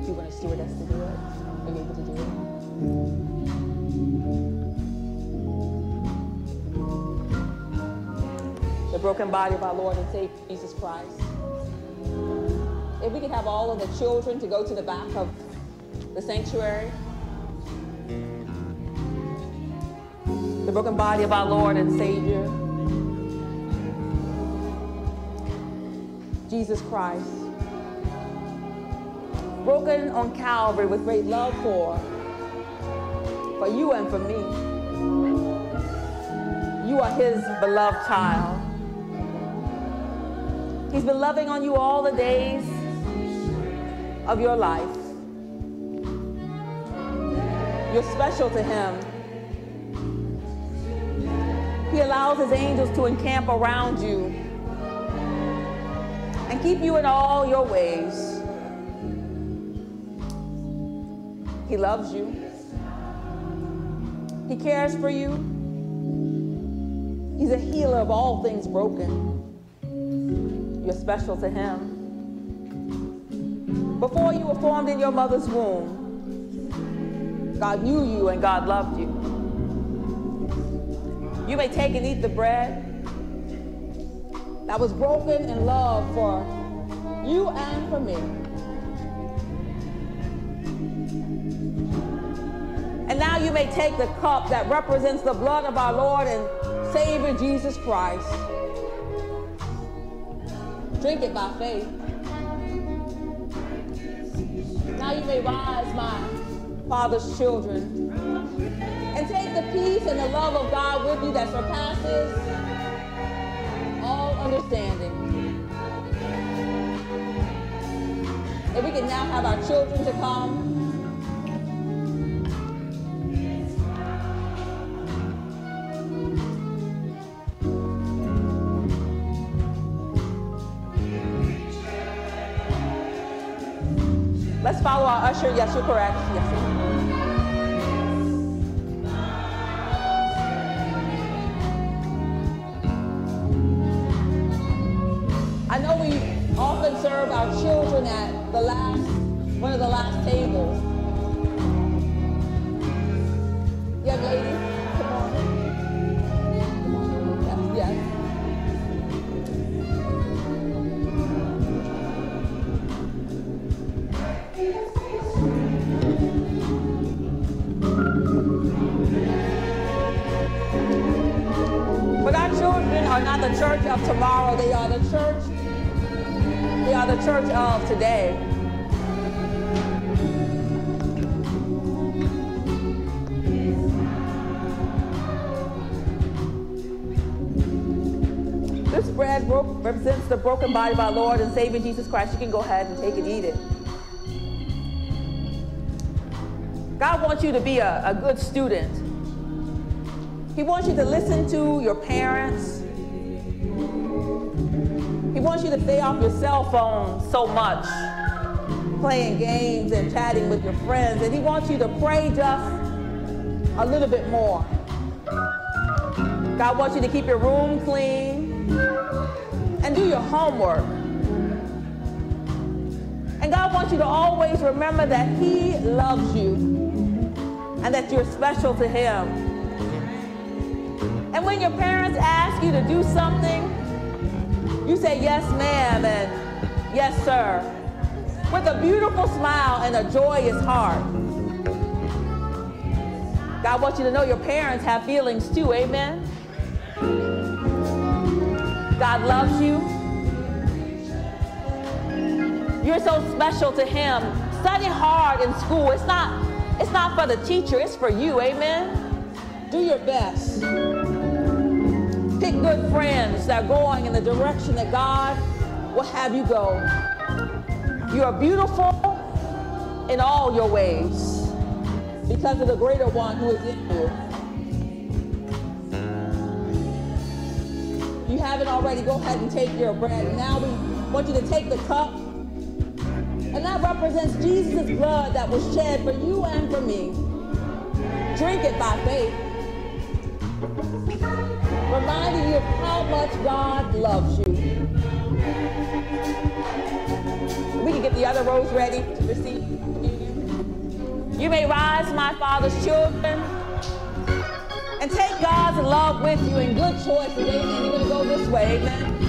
Do you want a stewardess to do it? Are you able to do it? the broken body of our Lord and Savior Jesus Christ. If we could have all of the children to go to the back of the sanctuary. The broken body of our Lord and Savior, Jesus Christ. Broken on Calvary with great love for, for you and for me. You are his beloved child. He's been loving on you all the days of your life. You're special to him. He allows his angels to encamp around you and keep you in all your ways. He loves you. He cares for you. He's a healer of all things broken. You're special to him. Before you were formed in your mother's womb, God knew you and God loved you. You may take and eat the bread that was broken in love for you and for me. And now you may take the cup that represents the blood of our Lord and Savior Jesus Christ. Drink it by faith. Now you may rise, my Father's children, and take the peace and the love of God with you that surpasses all understanding. If we can now have our children to come. Let's follow our usher. Yes, you're correct. Yes, the last, one of the last tables. Young lady, come on. Yes, yes. But our children are not the church of tomorrow, they are the church, they are the church of today. Represents the broken body of our Lord and Savior Jesus Christ. You can go ahead and take and eat it. God wants you to be a, a good student. He wants you to listen to your parents. He wants you to stay off your cell phone so much, playing games and chatting with your friends. And he wants you to pray just a little bit more. God wants you to keep your room clean and do your homework. And God wants you to always remember that He loves you and that you're special to Him. And when your parents ask you to do something, you say yes, ma'am, and yes, sir, with a beautiful smile and a joyous heart. God wants you to know your parents have feelings too, amen? God loves you. You're so special to him. Study hard in school. It's not, it's not for the teacher, it's for you, amen? Do your best. Pick good friends that are going in the direction that God will have you go. You are beautiful in all your ways because of the greater one who is in you. Haven't already, go ahead and take your bread. Now we want you to take the cup. And that represents Jesus' blood that was shed for you and for me. Drink it by faith. Reminding you of how much God loves you. We can get the other rows ready to receive You may rise, my Father's children and take God's love with you in good choices. Amen. You're going to go this way. Amen.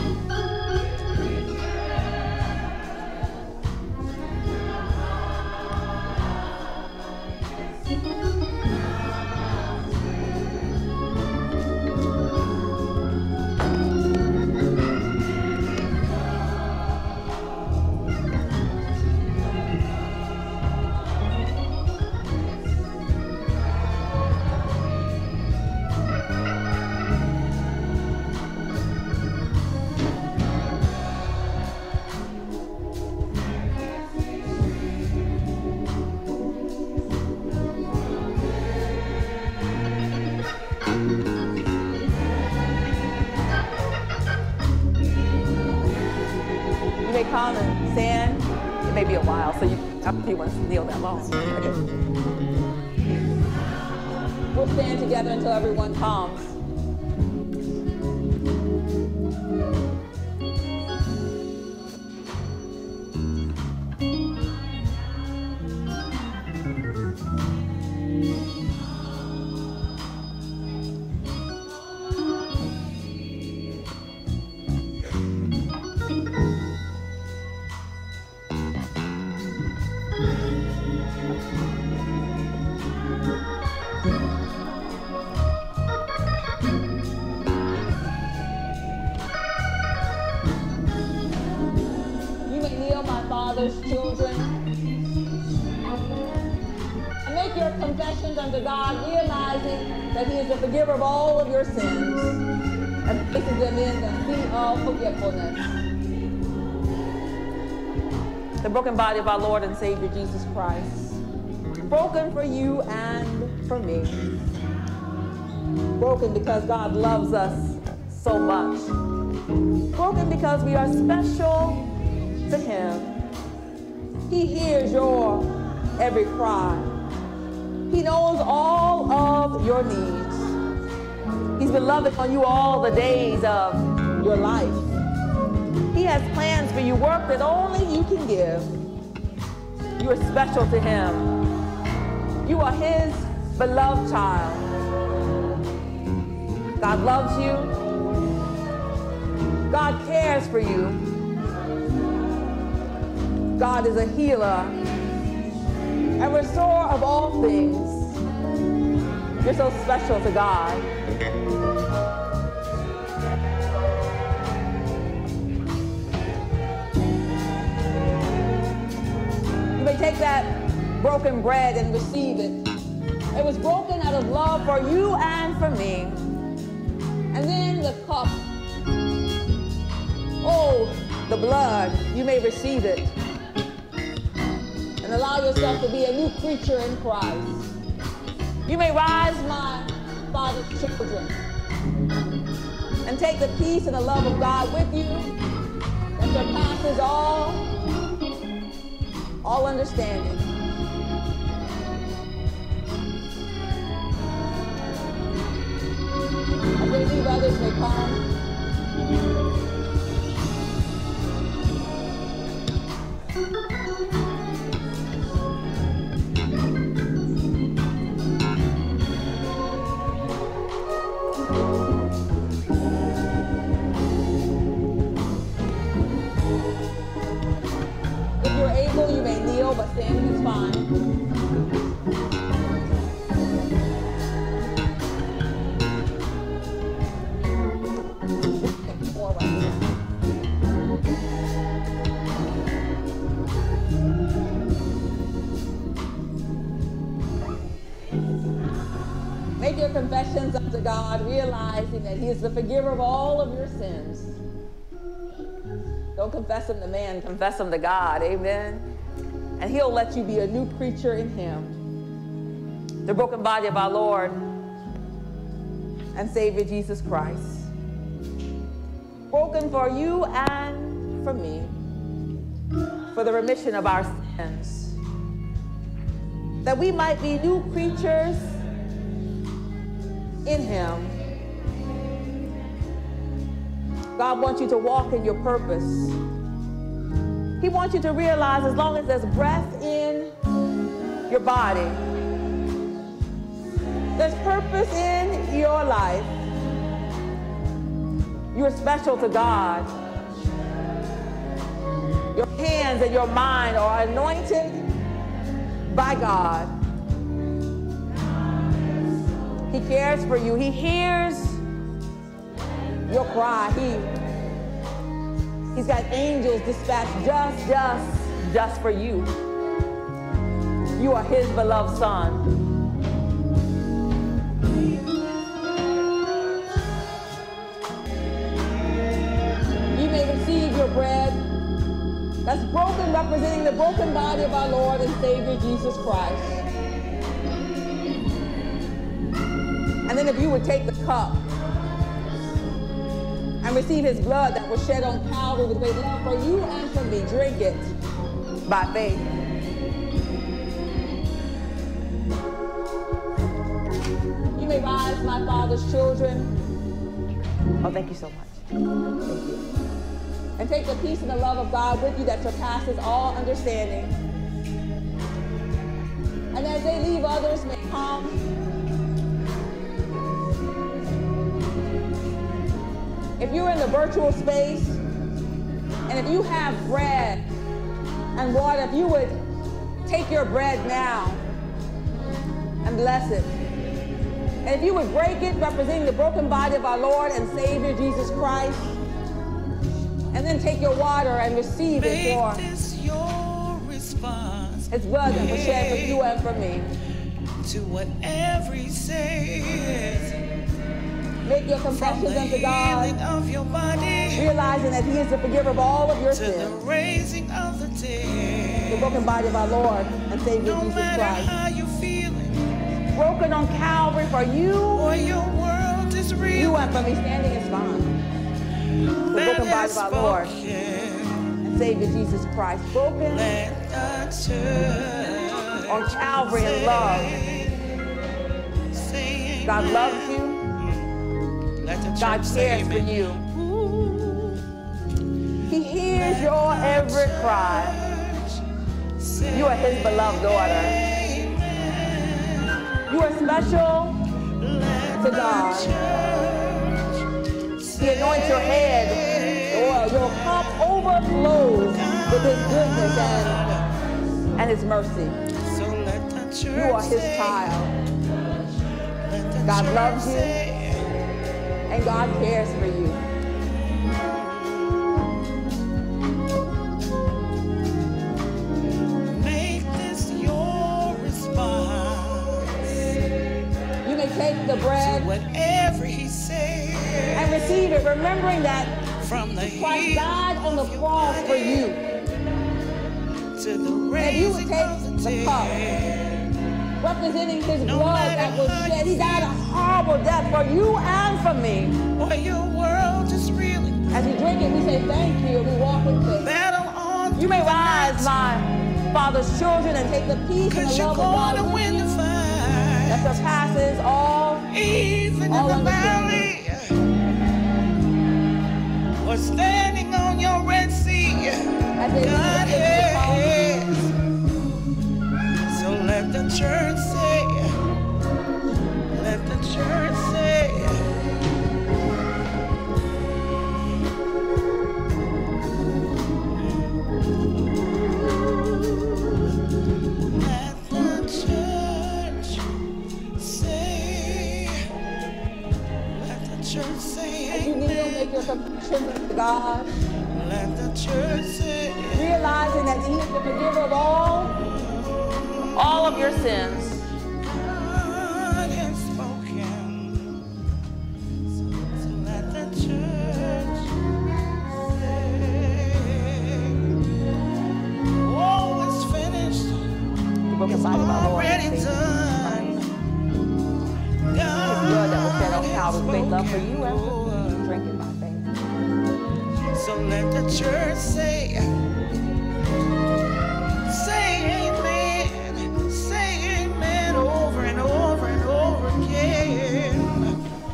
Broken body of our Lord and Savior Jesus Christ, broken for you and for me. Broken because God loves us so much. Broken because we are special to Him. He hears your every cry. He knows all of your needs. He's been loving on you all the days of your life. He has plans for you, work that only you can give. You are special to him. You are his beloved child. God loves you. God cares for you. God is a healer and restorer of all things. You're so special to God. Broken bread and receive it. It was broken out of love for you and for me. And then the cup. Oh, the blood. You may receive it. And allow yourself to be a new creature in Christ. You may rise, my Father's children, and take the peace and the love of God with you that surpasses all, all understanding. I believe others may come. God, realizing that He is the forgiver of all of your sins. Don't confess them to man, confess them to God. Amen. And He'll let you be a new creature in Him. The broken body of our Lord and Savior Jesus Christ. Broken for you and for me, for the remission of our sins, that we might be new creatures in Him. God wants you to walk in your purpose. He wants you to realize as long as there's breath in your body, there's purpose in your life. You're special to God. Your hands and your mind are anointed by God. He cares for you. He hears your cry. He, he's got angels dispatched just, just, just for you. You are his beloved son. You may receive your bread that's broken, representing the broken body of our Lord and Savior Jesus Christ. And then if you would take the cup and receive his blood that was shed on Calvary with great love for you and for me, drink it by faith. You may rise, my Father's children. Oh, thank you so much. Thank you. And take the peace and the love of God with you that surpasses all understanding. And as they leave, others may come. If you're in the virtual space, and if you have bread and water, if you would take your bread now and bless it. And if you would break it, representing the broken body of our Lord and Savior Jesus Christ, and then take your water and receive it for this your response His blood that was shed for you and for me. to what every says. Make your confessions unto God, of your body realizing that He is the forgiver of all of your to the sins. raising of the dead. The broken body of our Lord and Savior No Jesus Christ. how you feeling Broken on Calvary for you, or your world is you real, and for me standing is fine. The broken body of our Lord and Savior Jesus Christ. Broken on Calvary in love. God loves you. God cares for you. He hears your every cry. You are His beloved daughter. You are special to God. He anoints your head oil. Your cup overflows with His goodness and, and His mercy. So let the church You are His child, God loves you and God cares for you. Make this your response. You may take the bread whatever he says and receive it, remembering that from the Christ died on the cross for you. To the if you would take the, the cup representing his no blood that was shed, he died horrible death for you and for me. Or your world is really As we drink it, we say thank you. We walk with faith. battle on. You may rise, my Father's children, and take the peace and the love of God gonna with win you the that surpasses all. Even all in the valley. Or standing on your Red Sea. God is. So let the church say, God, Let the church say, realizing that He is the forgiver of all, all of your sins.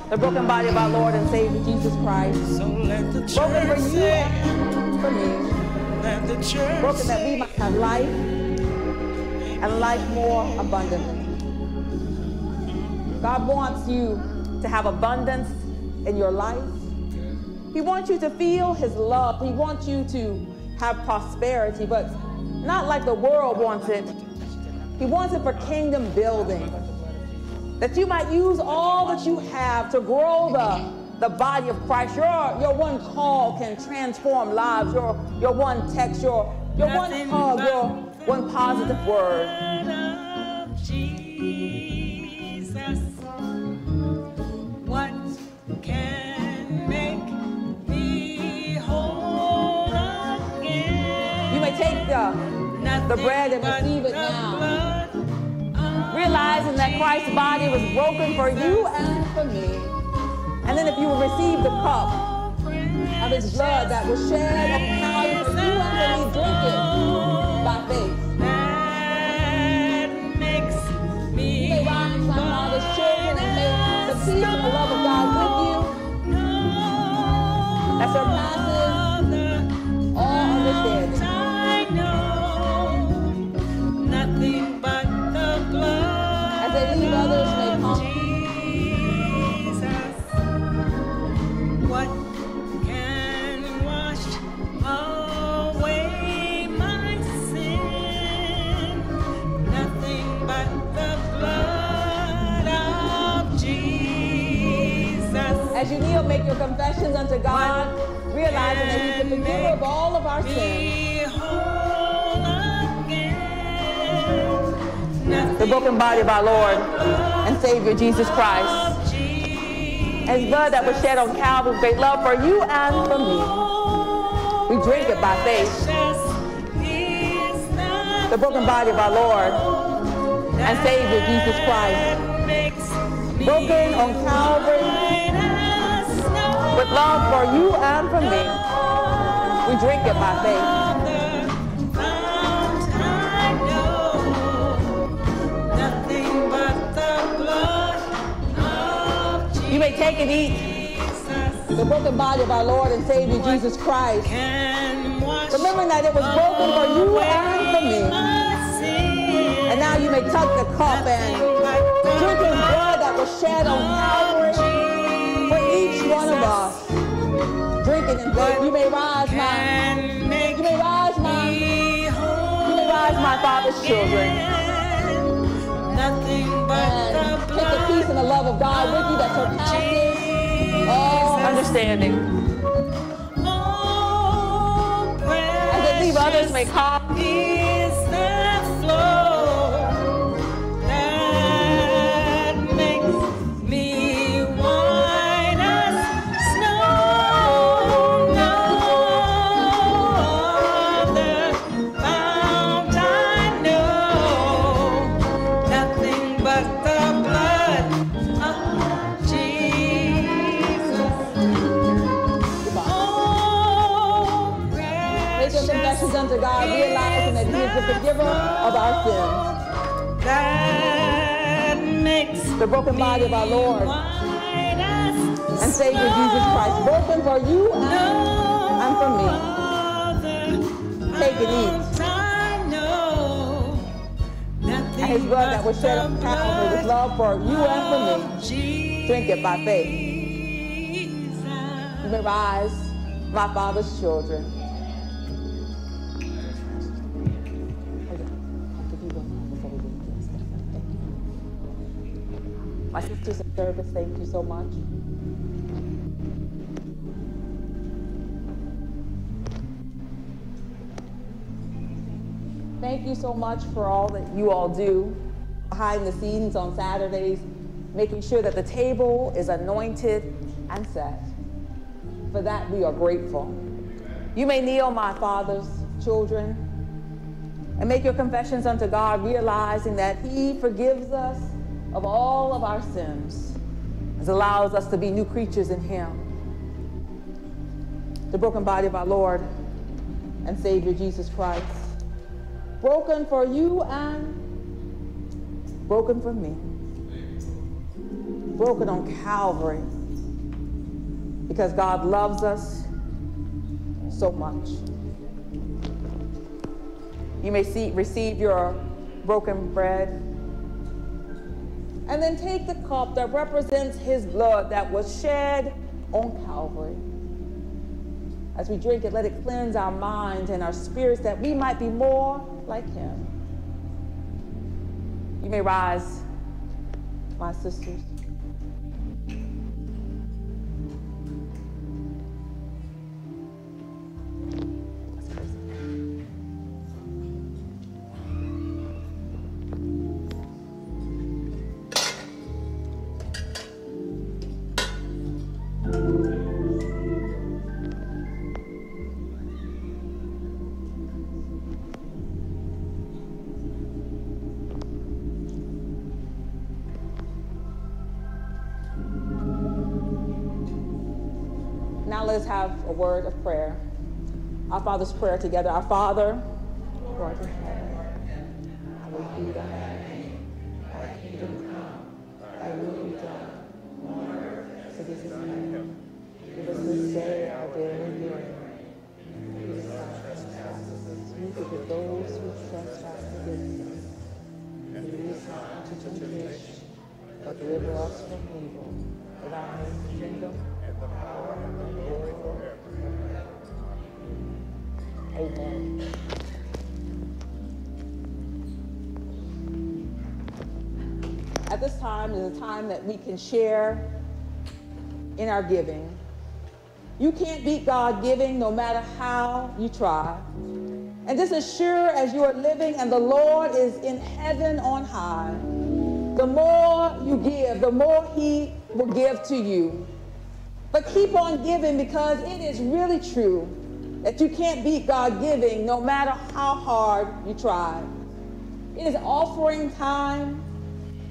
The broken body of our Lord and Savior Jesus Christ. So let the Broken for you and for me. let the church Broken that we might have life and life more abundantly. God wants you to have abundance in your life. He wants you to feel His love. He wants you to have prosperity, but not like the world wants it. He wants it for kingdom building. That you might use all that you have to grow the, the body of Christ. Your, your one call can transform lives. Your, your one text, your, your one hug, your one positive word. Jesus. What can make me whole again? You may take the, the bread and receive it now. Realizing that Christ's body was broken for you and for me. And then if you will receive the cup of his blood that was shed on Calvary for you and for me, drink it by faith. You me may rise, my father's children, and may the peace and the love of God with you that surpasses all understanding. Your confessions unto God, realizing that He's the forgiver of all of our sins. The broken body of our Lord and Savior Jesus Christ. And blood that was shed on Calvary, great love for you and for me. We drink it by faith. The broken body of our Lord and Savior Jesus Christ. Broken on Calvary with love for you and for me. We drink it by faith. You may take and eat the broken body of our Lord and Savior Jesus Christ. Remembering that it was broken for you and for me. And now you may touch the cup and drink blood that was shed on Calvary one of us. Drink it in faith. You may rise, my, you may rise, my, you may rise, my father's children. Nothing but And the take the peace and the love of God with you that surpasses all understanding. As they leave, others may come. Of our sins. That makes The broken body of our Lord and Savior Jesus Christ, broken for you and, and for me. Take and eat. And his blood that was shed on Calvary was love for you and for me. Drink it by faith. You may rise, my Father's children. My sisters in service, thank you so much. Thank you so much for all that you all do behind the scenes on Saturdays, making sure that the table is anointed and set. For that, we are grateful. You may kneel, my Father's children, and make your confessions unto God, realizing that He forgives us of all of our sins and allows us to be new creatures in Him. The broken body of our Lord and Savior Jesus Christ, broken for you and broken for me, broken on Calvary because God loves us so much. You may see, receive your broken bread and then take the cup that represents his blood that was shed on Calvary. As we drink it, let it cleanse our minds and our spirits that we might be more like him. You may rise, my sisters. Father's Prayer together. Our Father, in heaven, hallowed be thy name. Thy kingdom come, thy will be done, on earth as it is in heaven. Give us this day our daily bread. Forgive us our trespasses, we forgive those who trespass against us. And lead us not into temptation, but deliver us from evil. For thine is the kingdom, and the power, and the glory forever. Amen. At this time is a time that we can share in our giving. You can't beat God giving no matter how you try. And just as sure as you are living and the Lord is in heaven on high, the more you give, the more He will give to you. But keep on giving because it is really true that you can't beat God giving no matter how hard you try. It is offering time.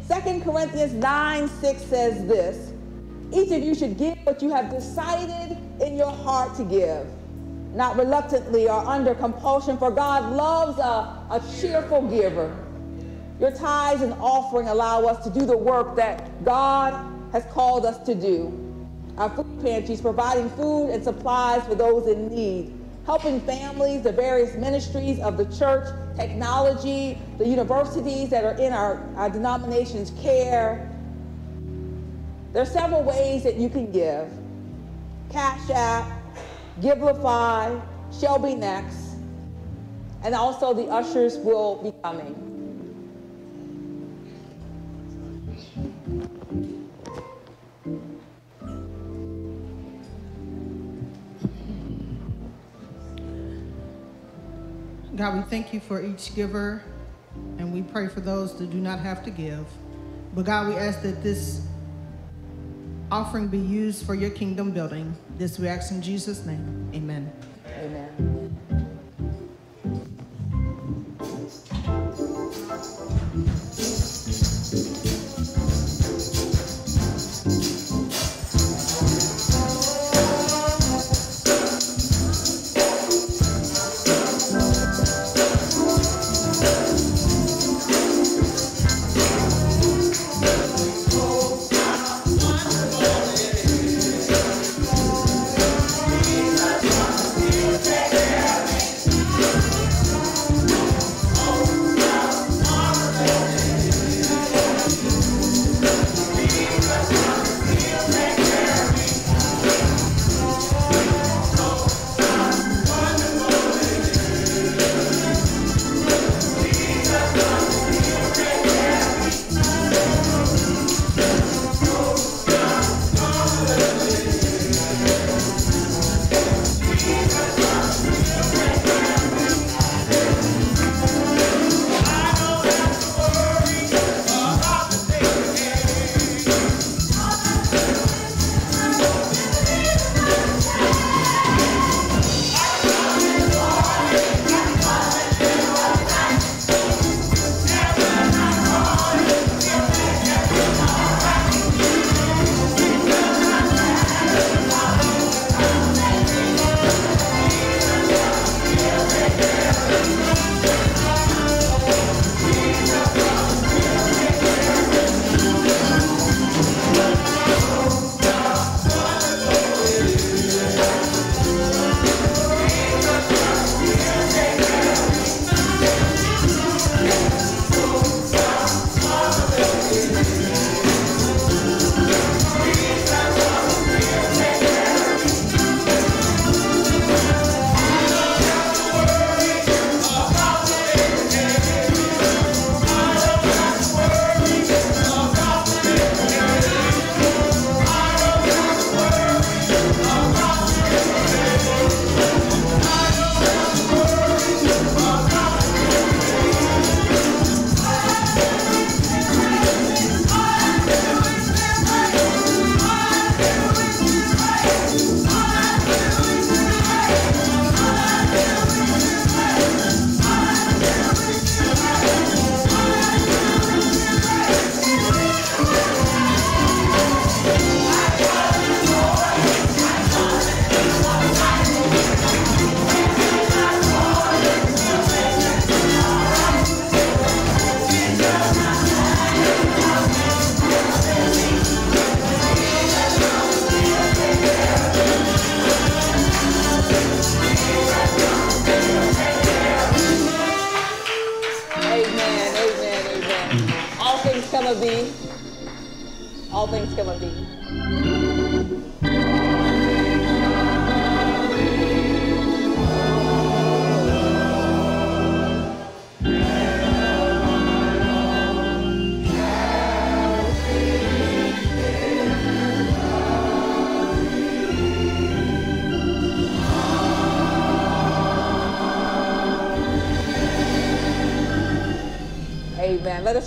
2 Corinthians 9 6 says this Each of you should give what you have decided in your heart to give, not reluctantly or under compulsion, for God loves a, a cheerful giver. Your tithes and offering allow us to do the work that God has called us to do. Our food pantries providing food and supplies for those in need, helping families, the various ministries of the church, technology, the universities that are in our, our denomination's care. There are several ways that you can give. Cash App, Givelify, Shelby Next, and also the ushers will be coming. God, we thank you for each giver, and we pray for those that do not have to give. But God, we ask that this offering be used for your kingdom building. This we ask in Jesus' name. Amen. Amen.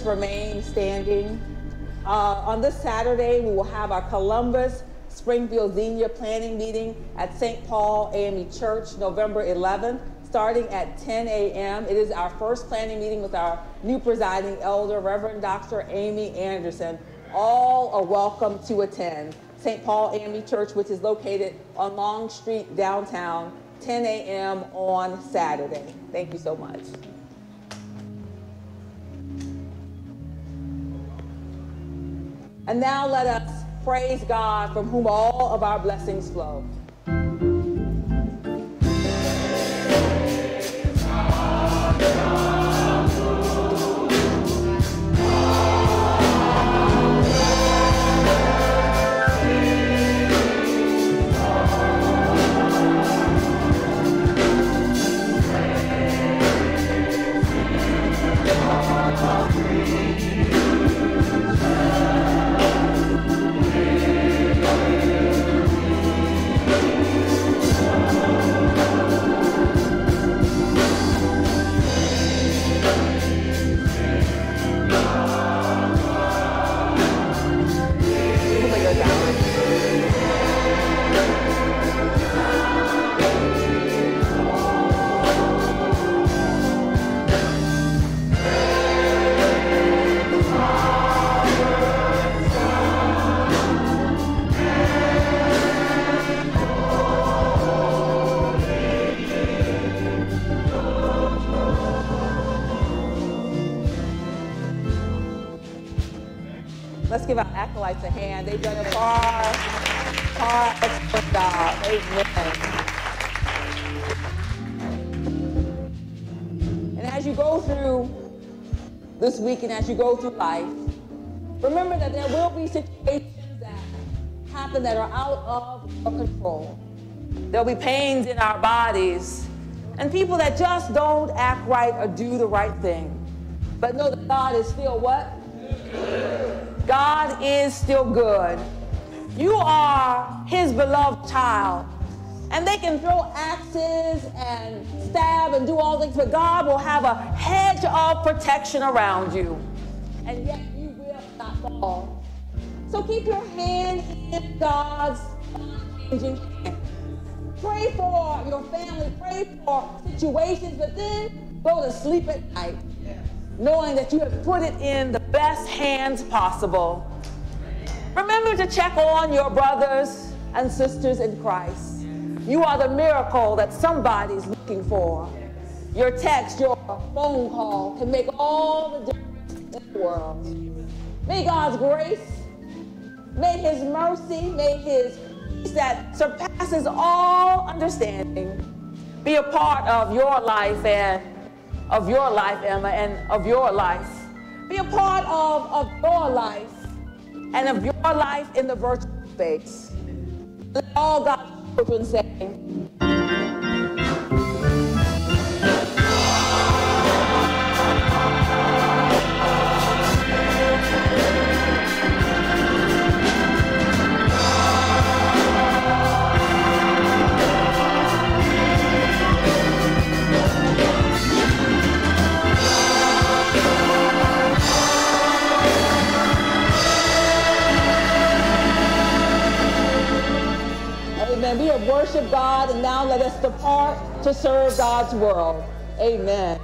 Remain standing. Uh, on this Saturday, we will have our Columbus Springfield Xenia planning meeting at St. Paul AME Church, November 11th, starting at 10 a.m. It is our first planning meeting with our new presiding elder, Reverend Dr. Amy Anderson. All are welcome to attend. St. Paul AME Church, which is located on Long Street downtown, 10 a.m. on Saturday. Thank you so much. And now let us praise God from whom all of our blessings flow. A hand. They've done a far, far job. Amen. And as you go through this week and as you go through life, remember that there will be situations that happen that are out of your control. There'll be pains in our bodies and people that just don't act right or do the right thing. But know that God is still what? God is still good. You are his beloved child. And they can throw axes and stab and do all things, but God will have a hedge of protection around you. And yet you will not fall. So keep your hand in God's changing hand. Pray for your family, pray for situations, but then go to sleep at night knowing that you have put it in the best hands possible. Remember to check on your brothers and sisters in Christ. You are the miracle that somebody's looking for. Your text, your phone call can make all the difference in the world. May God's grace, may His mercy, may His peace that surpasses all understanding be a part of your life and of your life, Emma, and of your life. Be a part of, of your life and of your life in the virtual space. Let all God's children say, Worshiped God, and now let us depart to serve God's world. Amen.